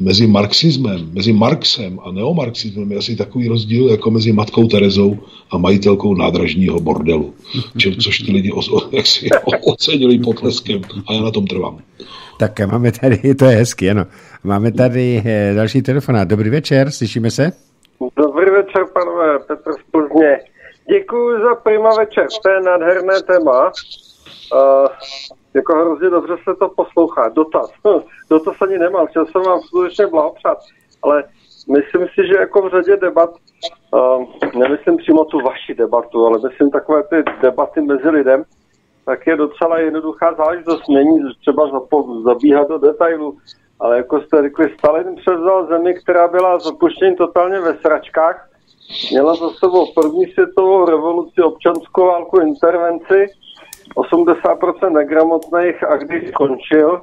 mezi marxismem, mezi Marxem a neomarxismem je asi takový rozdíl jako mezi matkou Terezou a majitelkou nádražního bordelu. Či, což ty lidi o, jak si ocenili potleskem a já na tom trvám. Tak máme tady, to je hezky, ano. Máme tady eh, další telefonát. Dobrý večer, slyšíme se? Dobrý večer, panové, Petr z Plzně. Děkuji za prima večer, to je nádherné téma. Uh, jako hrozně dobře se to poslouchá. Dotaz. Hm, dotaz ani nemám, chtěl jsem vám skutečně blahopřát, ale myslím si, že jako v řadě debat, uh, nemyslím přímo tu vaši debatu, ale myslím takové ty debaty mezi lidem, tak je docela jednoduchá záležitost. Není třeba zabíhat do detailu, ale jako jste řekli, Stalin převzal zemi, která byla zapuštěn totálně ve sračkách, měla za sebou první světovou revoluci, občanskou válku, intervenci, 80% negramotných a když skončil,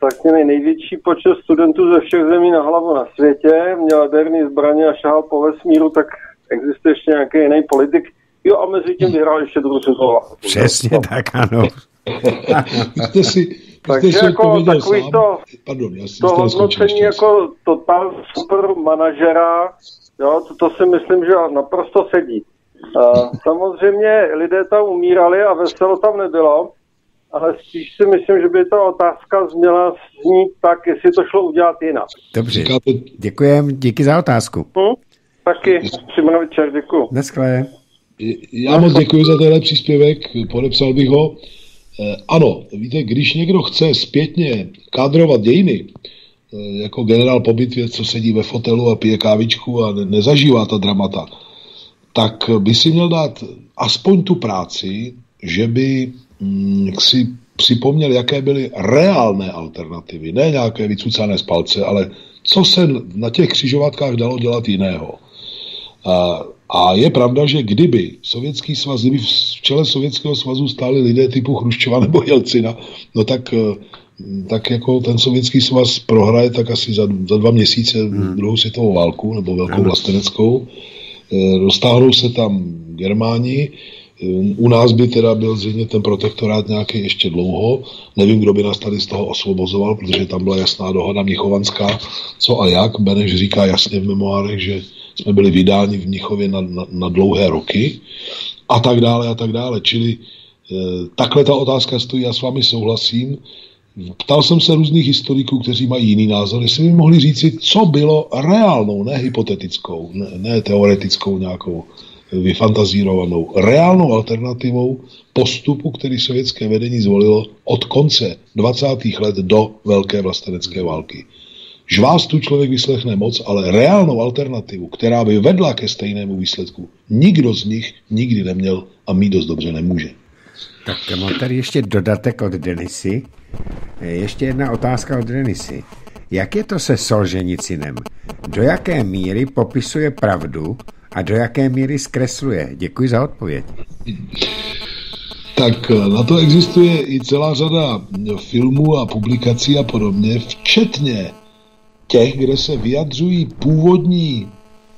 tak měli největší počet studentů ze všech zemí na hlavu na světě, měl jaderný zbraně a šahal po vesmíru, tak existuje ještě nějaký jiný politik, Jo, a mezi tím vyhrál ještě druhou světovou. Přesně no. tak, ano. jste si, Takže si jako takový sám. to, Pardon, já to hodnocení jako total super manažera, jo, to, to si myslím, že naprosto sedí. Samozřejmě lidé tam umírali a veselo tam nebylo, ale spíš si myslím, že by ta otázka změla znít tak, jestli to šlo udělat jinak. Dobře, děkujem, díky za otázku. Hm? Taky, přímo večer, děkuji. Dneska já moc děkuji za tenhle příspěvek, podepsal bych ho. Eh, ano, víte, když někdo chce zpětně kádrovat dějiny, eh, jako generál po bitvě, co sedí ve fotelu a pije kávičku a nezažívá ta dramata, tak by si měl dát aspoň tu práci, že by mm, si připomněl, jaké byly reálné alternativy, ne nějaké vycucané z palce, ale co se na těch křižovatkách dalo dělat jiného. A a je pravda, že kdyby Sovětský svaz, kdyby v čele Sovětského svazu stáli lidé typu Chruščova nebo Jelcina, no tak, eh, tak jako ten Sovětský svaz prohraje tak asi za, za dva měsíce hmm. druhou světovou válku nebo velkou vlasteneckou. Eh, roztáhnou se tam Germáni, eh, u nás by teda byl zřejmě ten protektorát nějaký ještě dlouho. Nevím, kdo by nás tady z toho osvobozoval, protože tam byla jasná dohoda Mnichovanská, co a jak. Beneš říká jasně v memoárech, že jsme byli vydáni v Mnichově na, na, na dlouhé roky a tak dále a tak dále. Čili e, takhle ta otázka stojí, já s vámi souhlasím. Ptal jsem se různých historiků, kteří mají jiný názor, jestli by mohli říci, co bylo reálnou, ne hypotetickou, ne, ne teoretickou nějakou vyfantazírovanou, reálnou alternativou postupu, který sovětské vedení zvolilo od konce 20. let do Velké vlastenecké války. Žvástu člověk vyslechne moc, ale reálnou alternativu, která by vedla ke stejnému výsledku, nikdo z nich nikdy neměl a mít dost dobře nemůže. Tak mám tady ještě dodatek od Denisy. Ještě jedna otázka od Denisy. Jak je to se Solženicinem? Do jaké míry popisuje pravdu a do jaké míry zkresluje? Děkuji za odpověď. Tak na to existuje i celá řada filmů a publikací a podobně, včetně těch, kde se vyjadřují původní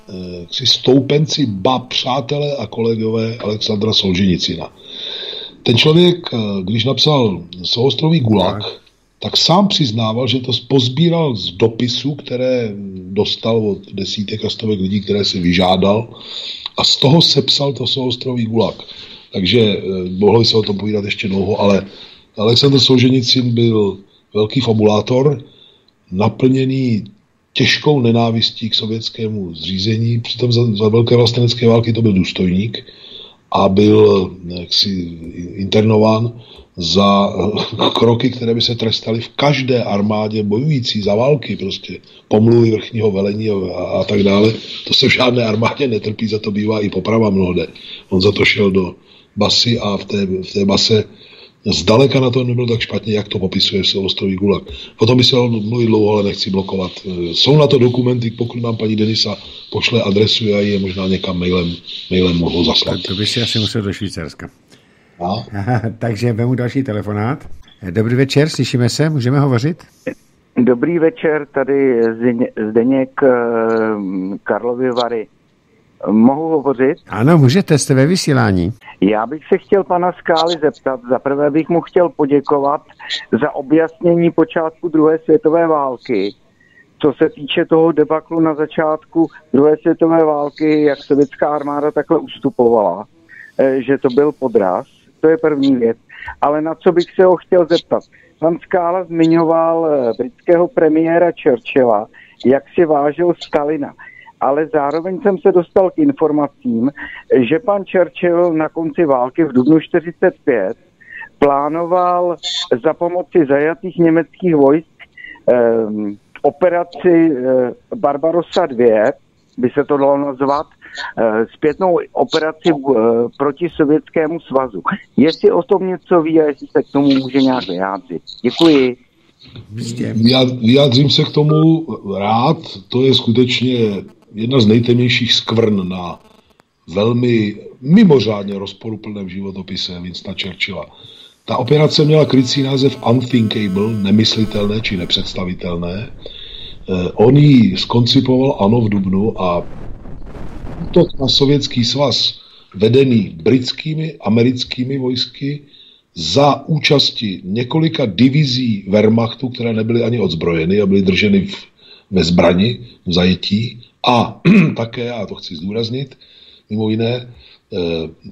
eh, stoupenci, ba přátelé a kolegové Alexandra Solženicina. Ten člověk, eh, když napsal Sohostrový gulag, tak sám přiznával, že to pozbíral z dopisů, které dostal od desítek a stovek lidí, které si vyžádal a z toho sepsal to souostrový gulag. Takže eh, mohli se o tom povídat ještě dlouho, ale Aleksandr Solženicin byl velký fabulátor, naplněný těžkou nenávistí k sovětskému zřízení. Přitom za, za velké vlastenecké války to byl důstojník a byl jaksi internován za kroky, které by se trestaly v každé armádě bojující za války, prostě pomluvy vrchního velení a, a tak dále. To se v žádné armádě netrpí, za to bývá i poprava mnohde. On za to šel do basy a v té, v té base zdaleka na to nebyl tak špatně, jak to popisuje Silvestrový Gulag. O tom by se mluvit dlouho, ale nechci blokovat. Jsou na to dokumenty, pokud nám paní Denisa pošle adresu, já je možná někam mailem, mailem mohu zaslat. To by si asi musel do Švýcarska. A? Takže vemu další telefonát. Dobrý večer, slyšíme se, můžeme hovořit? Dobrý večer, tady Zdeněk eh, Karlovy Vary. Mohu hovořit? Ano, můžete, jste ve vysílání. Já bych se chtěl pana Skály zeptat. Za prvé bych mu chtěl poděkovat za objasnění počátku druhé světové války. Co se týče toho debaklu na začátku druhé světové války, jak sovětská armáda takhle ustupovala, eh, že to byl podraz, to je první věc. Ale na co bych se ho chtěl zeptat? Pan Skála zmiňoval eh, britského premiéra Churchilla, jak si vážil Stalina ale zároveň jsem se dostal k informacím, že pan Churchill na konci války v dubnu 45 plánoval za pomoci zajatých německých vojsk eh, operaci eh, Barbarossa 2, by se to dalo nazvat, eh, zpětnou operaci eh, proti Sovětskému svazu. Jestli o tom něco ví a jestli se k tomu může nějak vyjádřit. Děkuji. Vyjádřím se k tomu rád. To je skutečně jedna z nejtemnějších skvrn na velmi mimořádně rozporuplném životopise Winstona Churchilla. Ta operace měla krycí název Unthinkable, nemyslitelné či nepředstavitelné. Eh, on ji skoncipoval ano v Dubnu a útok na sovětský svaz vedený britskými, americkými vojsky za účasti několika divizí Wehrmachtu, které nebyly ani odzbrojeny a byly drženy v, ve zbrani, v zajetí, a také, a to chci zdůraznit, mimo jiné, e,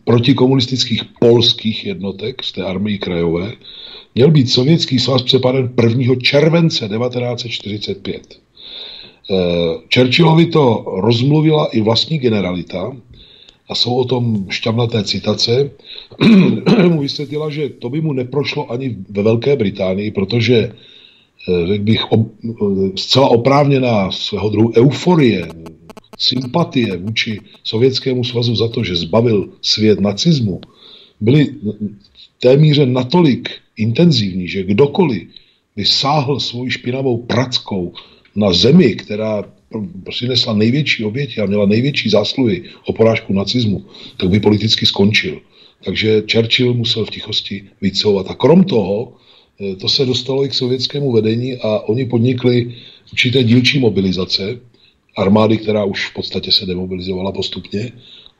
protikomunistických polských jednotek z té armii krajové, měl být sovětský svaz přepaden 1. července 1945. E, Churchillovi to rozmluvila i vlastní generalita a jsou o tom šťavnaté citace. mu vysvětlila, že to by mu neprošlo ani ve Velké Británii, protože Eh, řekl bych, ob, eh, zcela oprávněná svého druhu euforie, sympatie vůči Sovětskému svazu za to, že zbavil svět nacismu, byly v té míře natolik intenzivní, že kdokoliv by sáhl svou špinavou prackou na zemi, která přinesla největší oběti a měla největší zásluhy o porážku nacismu, tak by politicky skončil. Takže Churchill musel v tichosti vycouvat. A krom toho Eh, to se dostalo i k sovětskému vedení a oni podnikli určité dílčí mobilizace armády, která už v podstatě se demobilizovala postupně.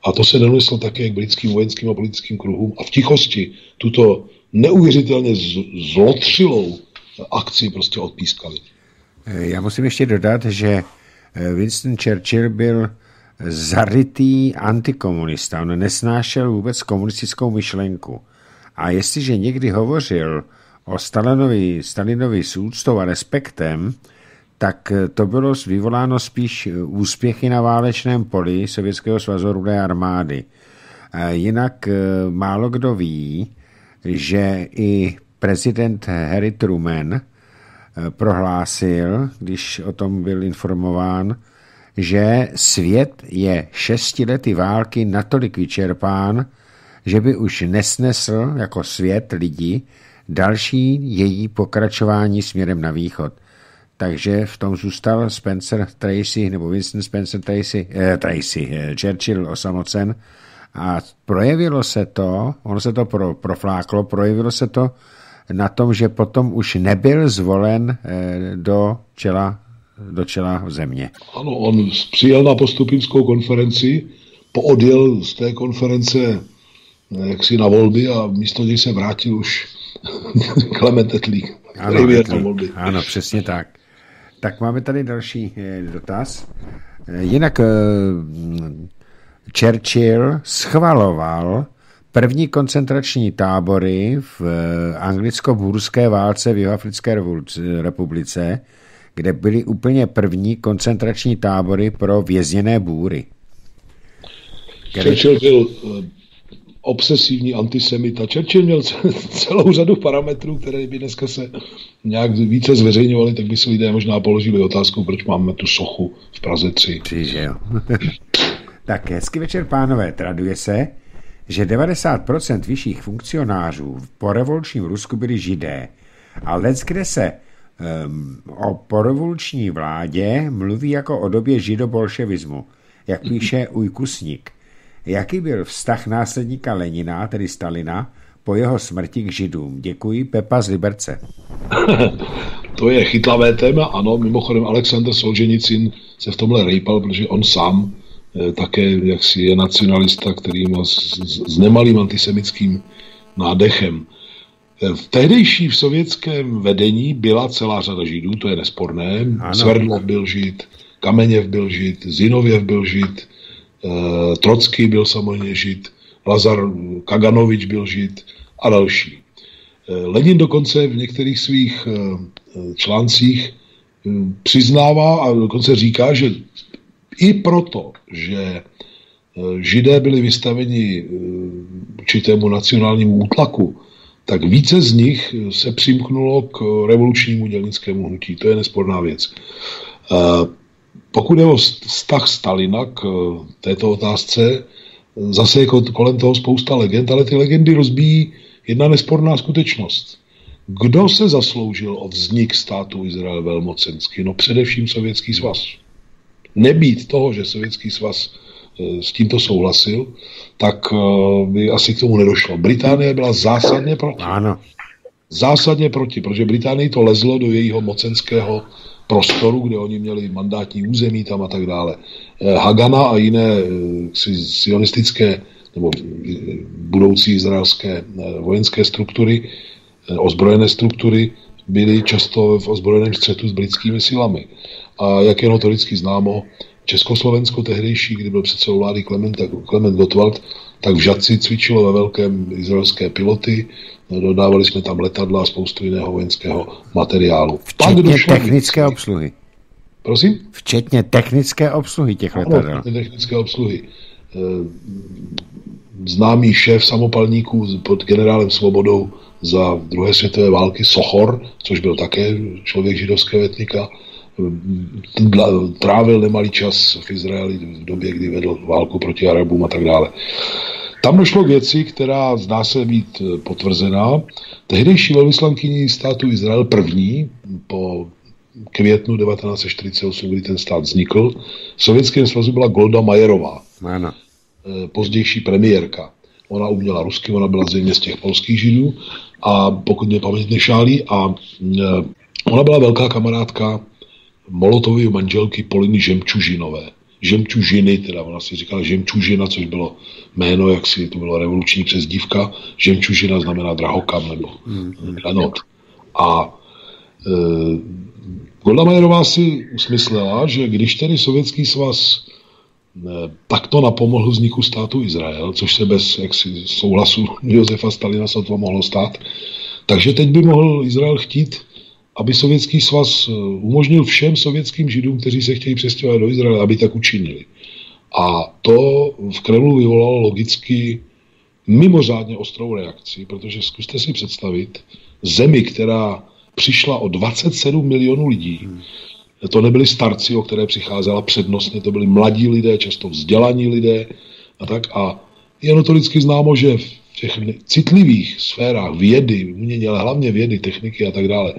A to se doneslo také k britským vojenským a politickým kruhům a v tichosti tuto neuvěřitelně zlotřilou akci prostě odpískali. Eh, já musím ještě dodat, že eh, Winston Churchill byl zarytý antikomunista. On nesnášel vůbec komunistickou myšlenku. A jestliže někdy hovořil o Stalinovi, Stalinovi s úctou a respektem, tak to bylo vyvoláno spíš úspěchy na válečném poli Sovětského svazu rudé armády. Jinak e, málo kdo ví, že i prezident Harry Truman prohlásil, když o tom byl informován, že svět je šesti lety války natolik vyčerpán, že by už nesnesl jako svět lidí další její pokračování směrem na východ. Takže v tom zůstal Spencer Tracy, nebo Winston Spencer Tracy, eh, Tracy eh, Churchill osamocen a projevilo se to, ono se to pro, profláklo, projevilo se to na tom, že potom už nebyl zvolen eh, do čela, do čela země. Ano, on přijel na postupinskou konferenci, poodjel z té konference jaksi na volby a místo něj se vrátil už Klement Etlík. Ano, volby. ano, přesně tak. Tak máme tady další eh, dotaz. Eh, jinak eh, Churchill schvaloval první koncentrační tábory v anglicko-bůrské válce v Jihoafrické republice, kde byly úplně první koncentrační tábory pro vězněné bůry. Churchill byl obsesivní antisemita. Churchill měl celou řadu parametrů, které by dneska se nějak více zveřejňovaly, tak by si lidé možná položili otázku, proč máme tu sochu v Praze 3. Přiže, jo. tak hezky večer, pánové. Traduje se, že 90% vyšších funkcionářů po revolučním Rusku byli židé. A let, kde se um, o porevoluční vládě mluví jako o době židobolševismu, jak píše Ujkusník. Jaký byl vztah následníka Lenina, tedy Stalina, po jeho smrti k židům? Děkuji, Pepa z Liberce. to je chytlavé téma, ano. Mimochodem Aleksandr Solženicin se v tomhle rejpal, protože on sám eh, také jaksi je nacionalista, který má s, s, s nemalým antisemickým nádechem. Eh, v tehdejší v sovětském vedení byla celá řada židů, to je nesporné. Ano. Sverdlov byl žid, Kameněv byl žid, Zinověv byl žid, Trocký byl samozřejmě žid, Lazar Kaganovič byl žid a další. Eh, Lenin dokonce v některých svých eh, článcích přiznává a dokonce říká, že i proto, že židé byli vystaveni určitému nacionálnímu útlaku, tak více z nich se přimknulo k revolučnímu dělnickému hnutí. To je nesporná věc. Pokud je o vztah Stalina k eh, této otázce, zase je kolem toho spousta legend, ale ty legendy rozbíjí jedna nesporná skutečnost. Kdo se zasloužil o vznik státu Izrael velmocenský? No především Sovětský svaz. Nebýt toho, že Sovětský svaz eh, s tímto souhlasil, tak eh, by asi k tomu nedošlo. Británie byla zásadně proti. Ano. Zásadně proti, protože Británii to lezlo do jejího mocenského prostoru, kde oni měli mandátní území tam a tak dále. Eh, Hagana a jiné eh, sionistické nebo eh, budoucí izraelské vojenské struktury, ozbrojené struktury, byly často v ozbrojeném střetu s britskými silami. A jak je notoricky známo, Československo tehdejší, kdy byl předsedou vlády Klement, Klement Gottwald, tak v Žadci cvičilo ve velkém izraelské piloty, dodávali jsme tam letadla a spoustu jiného vojenského materiálu. Včetně technické vždycky. obsluhy. Prosím? Včetně technické obsluhy těch letadel. Ano, technické obsluhy. Eh, známý šéf samopalníků pod generálem Svobodou za druhé světové války Sochor, což byl také člověk židovského etnika, trávil nemalý čas v Izraeli v době, kdy vedl válku proti Arabům a tak dále. Tam došlo k věci, která zdá se být eh, potvrzená. Tehdejší velvyslankyní státu Izrael první po květnu 1948, kdy ten stát vznikl, v Sovětském svazu byla Golda Majerová, ano. Eh, pozdější premiérka. Ona uměla rusky, ona byla zřejmě z těch polských židů a pokud mě paměť nešálí a eh, ona byla velká kamarádka Molotovy manželky Poliny Žemčužinové. Žemčužiny, teda ona si říkala Žemčužina, což bylo jméno, jak si to bylo revoluční přezdívka. Žemčužina znamená drahokam nebo granot. A e, Golda Majerová si usmyslela, že když tedy Sovětský svaz e, takto napomohl vzniku státu Izrael, což se bez jaksi, souhlasu Josefa Stalina se to mohlo stát, takže teď by mohl Izrael chtít aby Sovětský svaz eh, umožnil všem sovětským židům, kteří se chtějí přestěhovat do Izraele, aby tak učinili. A to v Kremlu vyvolalo logicky mimořádně ostrou reakci, protože zkuste si představit zemi, která přišla o 27 milionů lidí, to nebyli starci, o které přicházela přednostně, to byli mladí lidé, často vzdělaní lidé a tak. A je notoricky známo, že těch citlivých sférách vědy, umění, ale hlavně vědy, techniky a tak dále,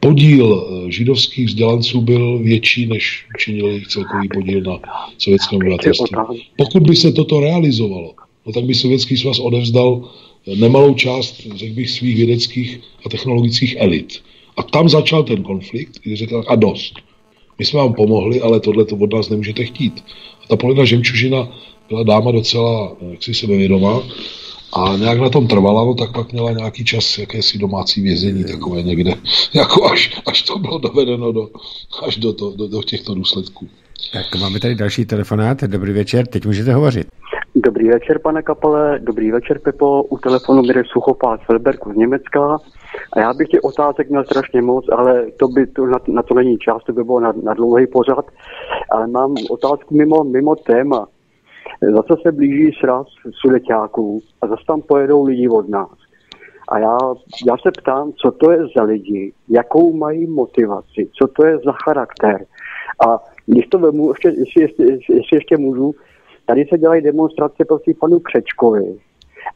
podíl eh, židovských vzdělanců byl větší, než činil jejich celkový podíl na sovětském obyvatelství. Pokud by se toto realizovalo, no tak by Sovětský svaz odevzdal nemalou část, řekl bych, svých vědeckých a technologických elit. A tam začal ten konflikt, kdy řekl, a dost. My jsme vám pomohli, ale tohle to od nás nemůžete chtít. A ta Polina Žemčužina byla dáma docela jaksi sebevědomá a nějak na tom trvala, no tak pak měla nějaký čas jakési domácí vězení takové někde, jako až, až to bylo dovedeno do, až do, to, do, do těchto důsledků. Tak máme tady další telefonát. Dobrý večer, teď můžete hovořit. Dobrý večer, pane Kapale, dobrý večer, Pepo. U telefonu Mirek Suchopá z Felberku z Německa. A já bych těch otázek měl strašně moc, ale to by to, na, na to není čas, to by bylo na, na dlouhý pořad. Ale mám otázku mimo, mimo téma. Zase se blíží sraz sudeťáků a zase tam pojedou lidi od nás. A já, já se ptám, co to je za lidi, jakou mají motivaci, co to je za charakter. A když to vemu, ještě, ještě, ještě, ještě, ještě můžu, tady se dělají demonstrace proti panu Křečkovi,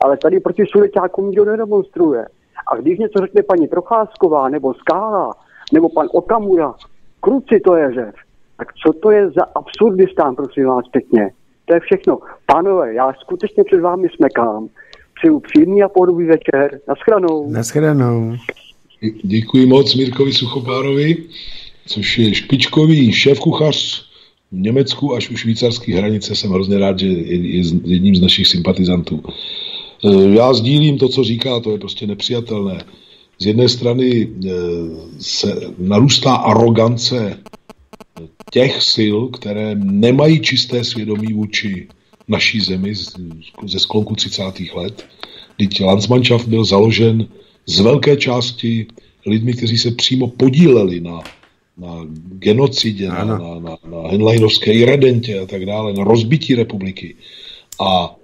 ale tady proti sudeťákům nikdo nedemonstruje. A když něco řekne paní Procházková, nebo Skála, nebo pan Okamura, kruci to je řev, tak co to je za absurdistán, prosím vás pěkně? To je všechno. Pánové, já skutečně před vámi smekám. Přeju příjemný a podobný večer. Naschranou. Naschranou. Děkuji moc Mirkovi Suchopárovi, což je špičkový šéf-kuchař v Německu až u švýcarské hranice. Jsem hrozně rád, že je jedním z našich sympatizantů. E, já sdílím to, co říká, to je prostě nepřijatelné. Z jedné strany e, se narůstá arogance těch sil, které nemají čisté svědomí vůči naší zemi ze sklonku 30. let. Teď Landsmannschaft byl založen z velké části lidmi, kteří se přímo podíleli na, na genocidě, na, na, na, na Henleinovské iredentě a tak dále, na rozbití republiky. A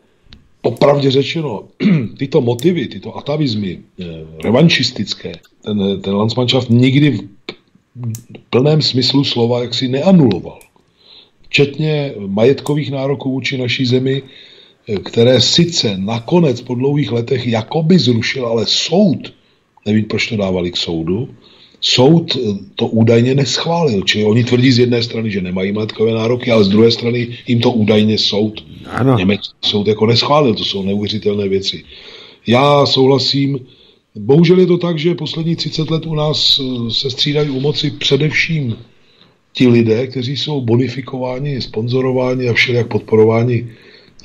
popravdě řečeno, tyto motivy, tyto atavizmy eh, revanšistické, ten, ten Landsmannschaft nikdy plném smyslu slova jaksi neanuloval. Včetně majetkových nároků vůči naší zemi, které sice nakonec po dlouhých letech jakoby zrušil, ale soud, nevím, proč to dávali k soudu, soud to údajně neschválil. Čili oni tvrdí z jedné strany, že nemají majetkové nároky, ale z druhé strany jim to údajně soud, ano. německý soud jako neschválil. To jsou neuvěřitelné věci. Já souhlasím Bohužel je to tak, že poslední 30 let u nás eh, se střídají u moci především ti lidé, kteří jsou bonifikováni, sponzorováni a všelijak podporováni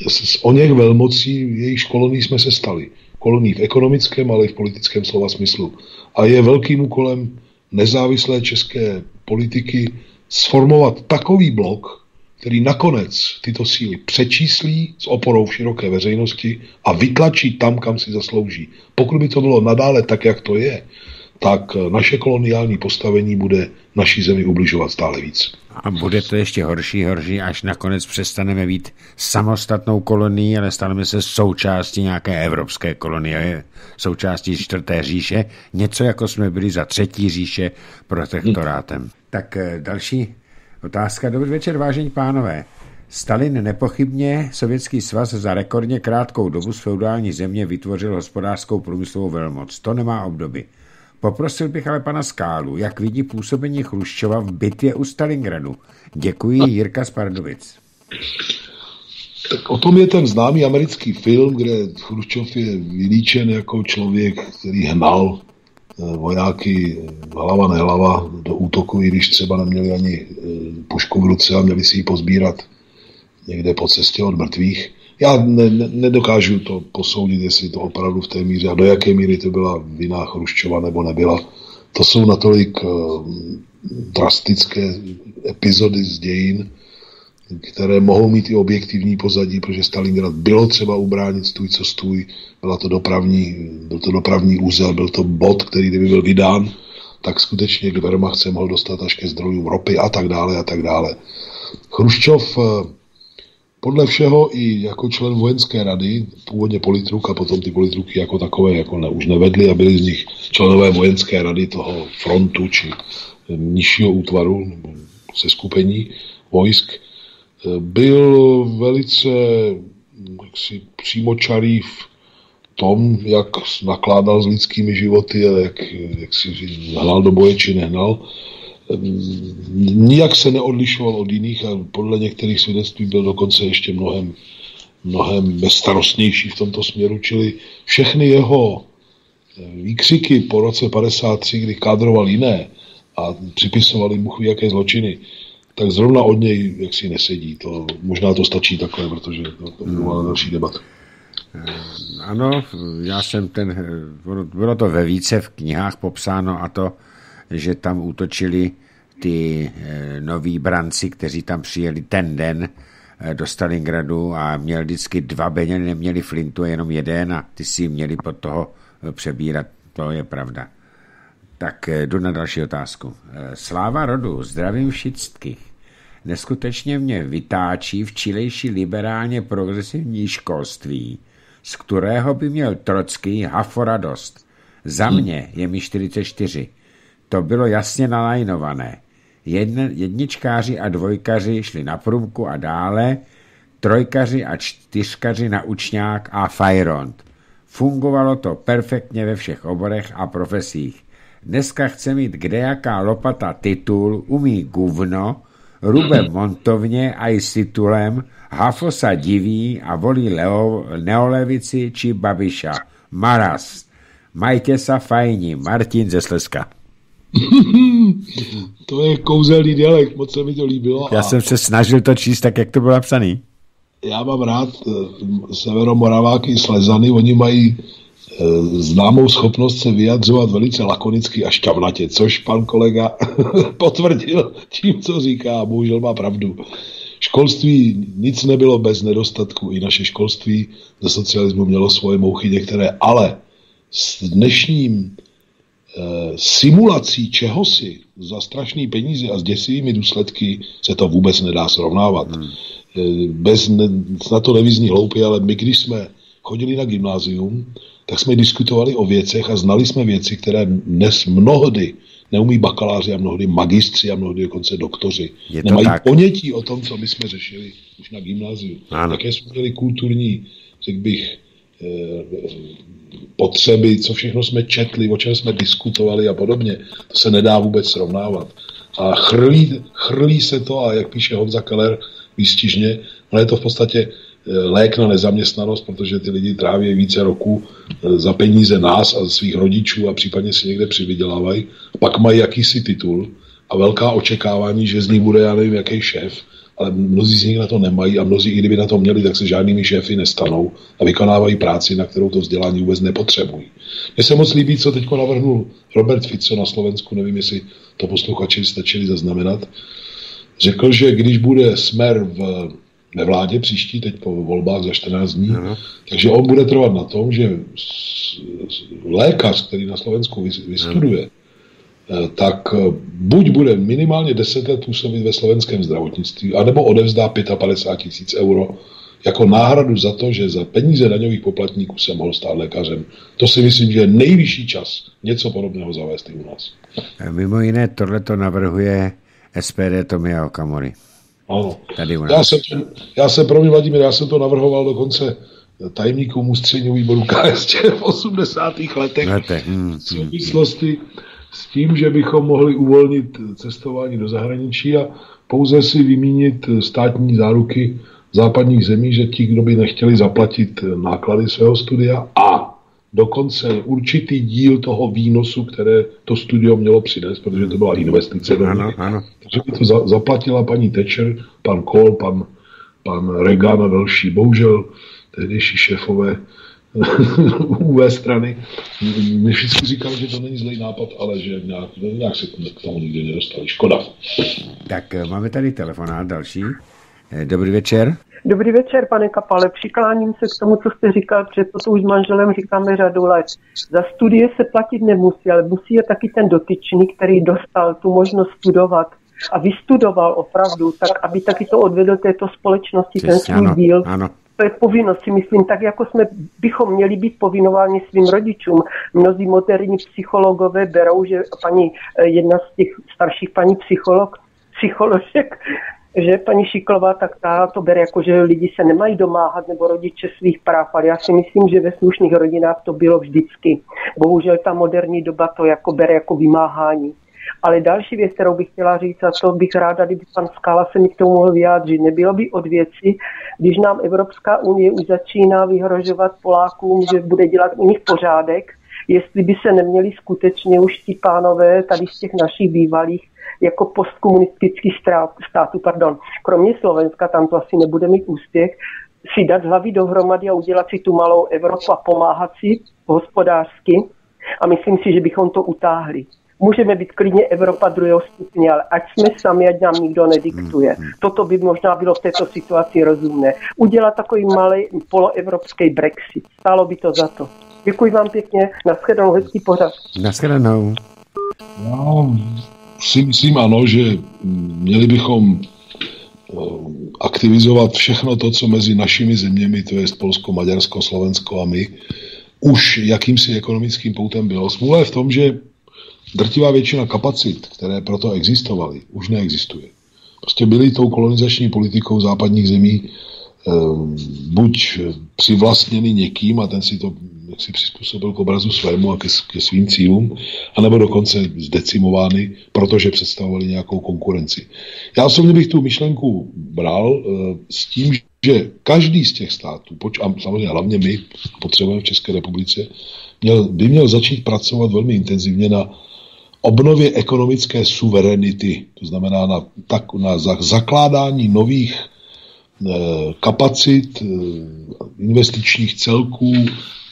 z o něch velmocí, jejich kolonií jsme se stali. Koloní v ekonomickém, ale i v politickém slova smyslu. A je velkým úkolem nezávislé české politiky sformovat takový blok, který nakonec tyto síly přečíslí s oporou v široké veřejnosti a vytlačí tam, kam si zaslouží. Pokud by to bylo nadále tak, jak to je, tak naše koloniální postavení bude naší zemi ubližovat stále víc. A bude to ještě horší, horší, až nakonec přestaneme být samostatnou kolonií, ale staneme se součástí nějaké evropské kolonie, součástí čtvrté říše, něco jako jsme byli za třetí říše protektorátem. Hmm. Tak eh, další Otázka. Dobrý večer, vážení pánové. Stalin nepochybně Sovětský svaz za rekordně krátkou dobu z feudální země vytvořil hospodářskou průmyslovou velmoc. To nemá obdoby. Poprosil bych ale pana Skálu, jak vidí působení Chruščova v bitvě u Stalingradu. Děkuji, Jirka Spardovic. Tak o tom je ten známý americký film, kde Chruščov je vylíčen jako člověk, který hnal vojáky hlava nehlava do útoku, i když třeba neměli ani eh, pušku v ruce a měli si ji pozbírat někde po cestě od mrtvých. Já ne, ne, nedokážu to posoudit, jestli to opravdu v té míře a do jaké míry to byla vina Chruščova nebo nebyla. To jsou natolik drastické epizody z dějin, které mohou mít i objektivní pozadí, protože Stalingrad bylo třeba ubránit stůj co stůj, byla to dopravní, byl to dopravní úzel, byl to bod, který kdyby byl vydán, tak skutečně k Wehrmacht se mohl dostat až ke zdrojům ropy a tak dále a tak dále. Chruščov eh, podle všeho i jako člen vojenské rady, původně politruk a potom ty politruky jako takové jako ne, už nevedli a byli z nich členové vojenské rady toho frontu či nižšího útvaru nebo seskupení vojsk, byl velice jaksi, přímočarý v tom, jak nakládal s lidskými životy a jak, jak si hnal do boje či nehnal. Nijak se neodlišoval od jiných a podle některých svědectví byl dokonce ještě mnohem, mnohem bezstarostnější v tomto směru, čili všechny jeho výkřiky po roce 53, kdy kádroval jiné a připisovali mu jaké zločiny, tak zrovna od něj jak si nesedí. To, možná to stačí takhle, protože to, to bylo na další debat. Ano, já jsem ten, bylo to ve více v knihách popsáno a to, že tam útočili ty noví branci, kteří tam přijeli ten den do Stalingradu a měl vždycky dva beně, neměli flintu, jenom jeden a ty si měli pod toho přebírat. To je pravda. Tak jdu na další otázku. Sláva rodu, zdravím všetkých. Neskutečně mě vytáčí v čilejší liberálně progresivní školství, z kterého by měl Trocký hafo radost. Za hm. mě je mi 44. To bylo jasně nalajnované. Jedne, jedničkáři a dvojkaři šli na průmku a dále, trojkaři a čtyřkaři na učňák a fajront. Fungovalo to perfektně ve všech oborech a profesích. Dneska chce mít kdejaká lopata titul, umí guvno, Rube montovně a i s titulem Hafo sa diví a volí Leo, neolevici či Babiša. Maras. Majte sa fajni. Martin ze Slezska. to je kouzelný dialekt, moc se mi to líbilo. Já a... jsem se snažil to číst tak, jak to bylo napsaný. Já mám rád eh, severomoraváky Slezany, oni mají známou schopnost se vyjadřovat velice lakonicky a šťavnatě, což pan kolega potvrdil tím, co říká, bohužel má pravdu. Školství nic nebylo bez nedostatku, i naše školství ze socialismu mělo svoje mouchy některé, ale s dnešním eh, simulací čehosi za strašný peníze a s děsivými důsledky se to vůbec nedá srovnávat. Hmm. Eh, bez, ne, na to nevyzní hloupě, ale my, když jsme chodili na gymnázium, tak jsme diskutovali o věcech a znali jsme věci, které dnes mnohdy neumí bakaláři a mnohdy magistři a mnohdy dokonce doktoři. Je Nemají tak. ponětí o tom, co my jsme řešili už na gymnáziu. Ano. Také jsme měli kulturní, řekl bych, eh, potřeby, co všechno jsme četli, o čem jsme diskutovali a podobně. To se nedá vůbec srovnávat. A chrlí, chrlí se to, a jak píše Honza Keller výstižně, ale je to v podstatě lék na nezaměstnanost, protože ty lidi tráví více roku eh, za peníze nás a svých rodičů a případně si někde přivydělávají. Pak mají jakýsi titul a velká očekávání, že z nich bude, já nevím, jaký šéf, ale mnozí z nich na to nemají a mnozí, i kdyby na to měli, tak se žádnými šéfy nestanou a vykonávají práci, na kterou to vzdělání vůbec nepotřebují. Mně se moc líbí, co teď navrhnul Robert Fico na Slovensku, nevím, jestli to posluchači stačili zaznamenat. Řekl, že když bude smer v ve vládě příští, teď po volbách za 14 dní. Aha. Takže on bude trvat na tom, že lékař, který na Slovensku vystuduje, Aha. Eh, tak eh, buď bude minimálně 10 let působit ve slovenském zdravotnictví, anebo odevzdá 55 tisíc euro jako náhradu za to, že za peníze daňových poplatníků se mohl stát lékařem. To si myslím, že je nejvyšší čas něco podobného zavést i u nás. Mimo jiné, tohle to navrhuje SPD Tomia Okamory. Ano. Tady u nás. Já jsem, já jsem pro mě, Vladimír, já jsem to navrhoval dokonce tajemníkům ústředního výboru KSČ v 80. letech Lete. hmm, v souvislosti s tím, že bychom mohli uvolnit cestování do zahraničí a pouze si vymínit státní záruky západních zemí, že ti, kdo by nechtěli zaplatit náklady svého studia a dokonce určitý díl toho výnosu, které to studio mělo přinést, protože to byla investice. Ano, ano. Takže by to za, zaplatila paní Thatcher, pan Kohl, pan, pan Reagan a další. Bohužel tehdejší šéfové UV strany mi vždycky říkali, že to není zlej nápad, ale že nějak, nějak se k tomu nikdy nedostali. Škoda. Tak eh, máme tady telefonát další. Eh, dobrý večer. Dobrý večer, pane Kapale. Přikláním se k tomu, co jste říkal, protože to už s manželem říkáme řadu let. Za studie se platit nemusí, ale musí je taky ten dotyčný, který dostal tu možnost studovat a vystudoval opravdu, tak aby taky to odvedl této společnosti, Přesně, ten svůj ano, díl. Ano. To je povinnost, si myslím, tak jako jsme, bychom měli být povinováni svým rodičům. Mnozí moderní psychologové berou, že paní, eh, jedna z těch starších paní psycholog, psycholožek že paní Šiklová, tak ta to bere jako, že lidi se nemají domáhat nebo rodiče svých práv, ale já si myslím, že ve slušných rodinách to bylo vždycky. Bohužel ta moderní doba to jako bere jako vymáhání. Ale další věc, kterou bych chtěla říct, a to bych ráda, kdyby pan Skala se mi k tomu mohl vyjádřit, nebylo by od věci, když nám Evropská unie už začíná vyhrožovat Polákům, že bude dělat u nich pořádek, jestli by se neměli skutečně už ti pánové tady z těch našich bývalých jako postkomunistický stát, státu, pardon. Kromě Slovenska, tam to asi nebude mít úspěch, si dát hlavy dohromady a udělat si tu malou Evropu a pomáhat si hospodářsky. A myslím si, že bychom to utáhli. Můžeme být klidně Evropa druhého stupně, ale ať jsme sami, ať nám nikdo nediktuje. Hmm, hmm. Toto by možná bylo v této situaci rozumné. Udělat takový malý poloevropský Brexit. Stálo by to za to. Děkuji vám pěkně. Naschledanou, hezký pořad. Naschledanou. No, si myslím ano, že měli bychom eh, aktivizovat všechno to, co mezi našimi zeměmi, to je Polsko, Maďarsko, Slovensko a my, už jakýmsi ekonomickým poutem bylo. Smůla je v tom, že drtivá většina kapacit, které proto existovaly, už neexistuje. Prostě byly tou kolonizační politikou západních zemí eh, buď přivlastněny někým a ten si to si přizpůsobil k obrazu svému a ke, ke svým cílům, anebo dokonce zdecimovány, protože představovali nějakou konkurenci. Já osobně bych tu myšlenku bral e, s tím, že každý z těch států, a samozřejmě hlavně my potřebujeme v České republice, měl, by měl začít pracovat velmi intenzivně na obnově ekonomické suverenity, to znamená na, tak, na zakládání nových e, kapacit, e, investičních celků,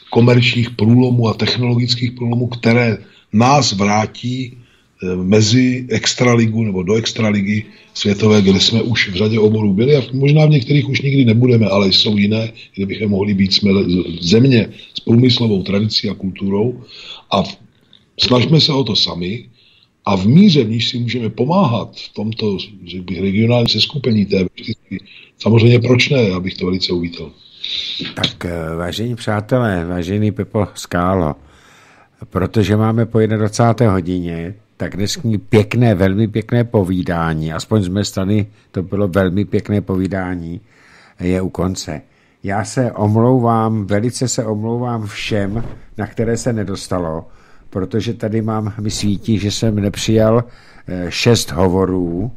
komerčních průlomů a technologických průlomů, které nás vrátí eh, mezi extraligu nebo do extraligy světové, kde jsme už v řadě oborů byli a možná v některých už nikdy nebudeme, ale jsou jiné, kde bychom mohli být jsme země s průmyslovou tradicí a kulturou a snažme se o to sami a v míře, v níž si můžeme pomáhat v tomto bych, regionální seskupení té samozřejmě proč ne, abych to velice uvítal. Tak eh, vážení přátelé, vážený Pepo Skálo, protože máme po 21. hodině, tak dneskní pěkné, velmi pěkné povídání, aspoň z mé strany to bylo velmi pěkné povídání, je u konce. Já se omlouvám, velice se omlouvám všem, na které se nedostalo, protože tady mám, mi svítí, že jsem nepřijal 6 eh, hovorů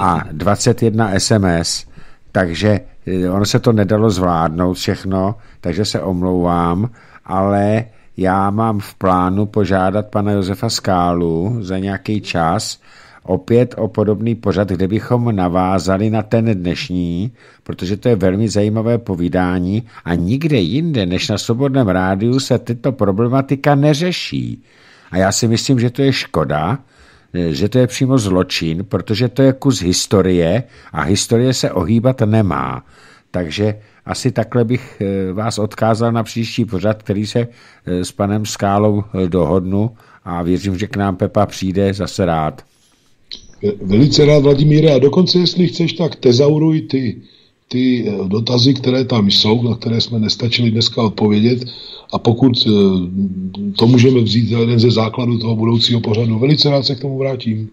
a 21 SMS, takže eh, ono se to nedalo zvládnout všechno, takže se omlouvám, ale já mám v plánu požádat pana Josefa Skálu za nějaký čas opět o podobný pořad, kde bychom navázali na ten dnešní, protože to je velmi zajímavé povídání a nikde jinde než na Svobodném rádiu se tyto problematika neřeší. A já si myslím, že to je škoda, že to je přímo zločin, protože to je kus historie a historie se ohýbat nemá. Takže asi takhle bych eh, vás odkázal na příští pořad, který se eh, s panem Skálou eh, dohodnu a věřím, že k nám Pepa přijde zase rád. Velice rád, Vladimíre, a dokonce, jestli chceš, tak tezauruj ty ty eh, dotazy, které tam jsou, na které jsme nestačili dneska odpovědět a pokud eh, to můžeme vzít za jeden ze základů toho budoucího pořadu, velice rád se k tomu vrátím.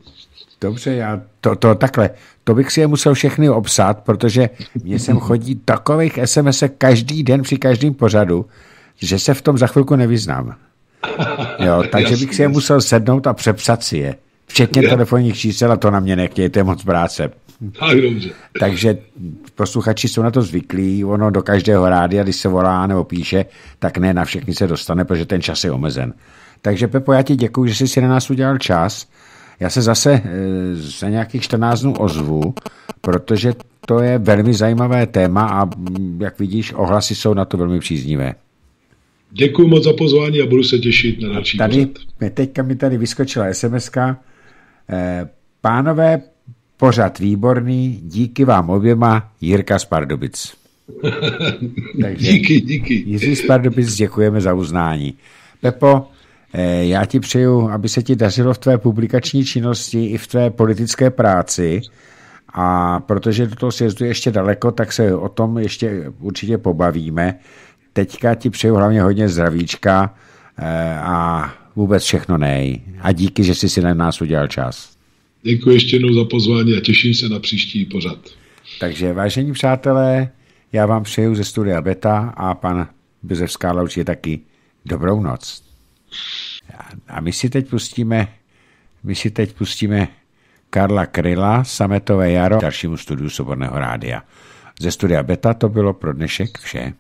Dobře, já to, to takhle, to bych si je musel všechny obsat, protože mně sem chodí takových SMS každý den při každém pořadu, že se v tom za chvilku nevyznám. Jo, takže bych si je musel sednout a přepsat si je. Včetně telefonních čísel a to na mě nechtějte moc práce. Tak dobře. Takže posluchači jsou na to zvyklí, ono do každého rádia, když se volá nebo píše, tak ne na všechny se dostane, protože ten čas je omezen. Takže Pepo, já ti děkuji, že jsi si na nás udělal čas. Já se zase e, za nějakých 14 dnů ozvu, protože to je velmi zajímavé téma a jak vidíš, ohlasy jsou na to velmi příznivé. Děkuji moc za pozvání a budu se těšit na další tady, pořad. Teďka mi tady vyskočila sms -ka. E, pánové, Pořad výborný, díky vám oběma, Jirka z Pardubic. Takže díky, díky. Jiří z Pardubic, děkujeme za uznání. Pepo, eh, já ti přeju, aby se ti dařilo v tvé publikační činnosti i v tvé politické práci a protože do toho sjezdu ještě daleko, tak se o tom ještě určitě pobavíme. Teďka ti přeju hlavně hodně zdravíčka eh, a vůbec všechno nej. A díky, že jsi si na nás udělal čas. Děkuji ještě jednou za pozvání a těším se na příští pořad. Takže vážení přátelé, já vám přeju ze studia Beta a pan Bezef Skála určitě taky dobrou noc. A my si teď pustíme, my si teď pustíme Karla Kryla, Sametové jaro, dalšímu studiu Soborného rádia. Ze studia Beta to bylo pro dnešek vše.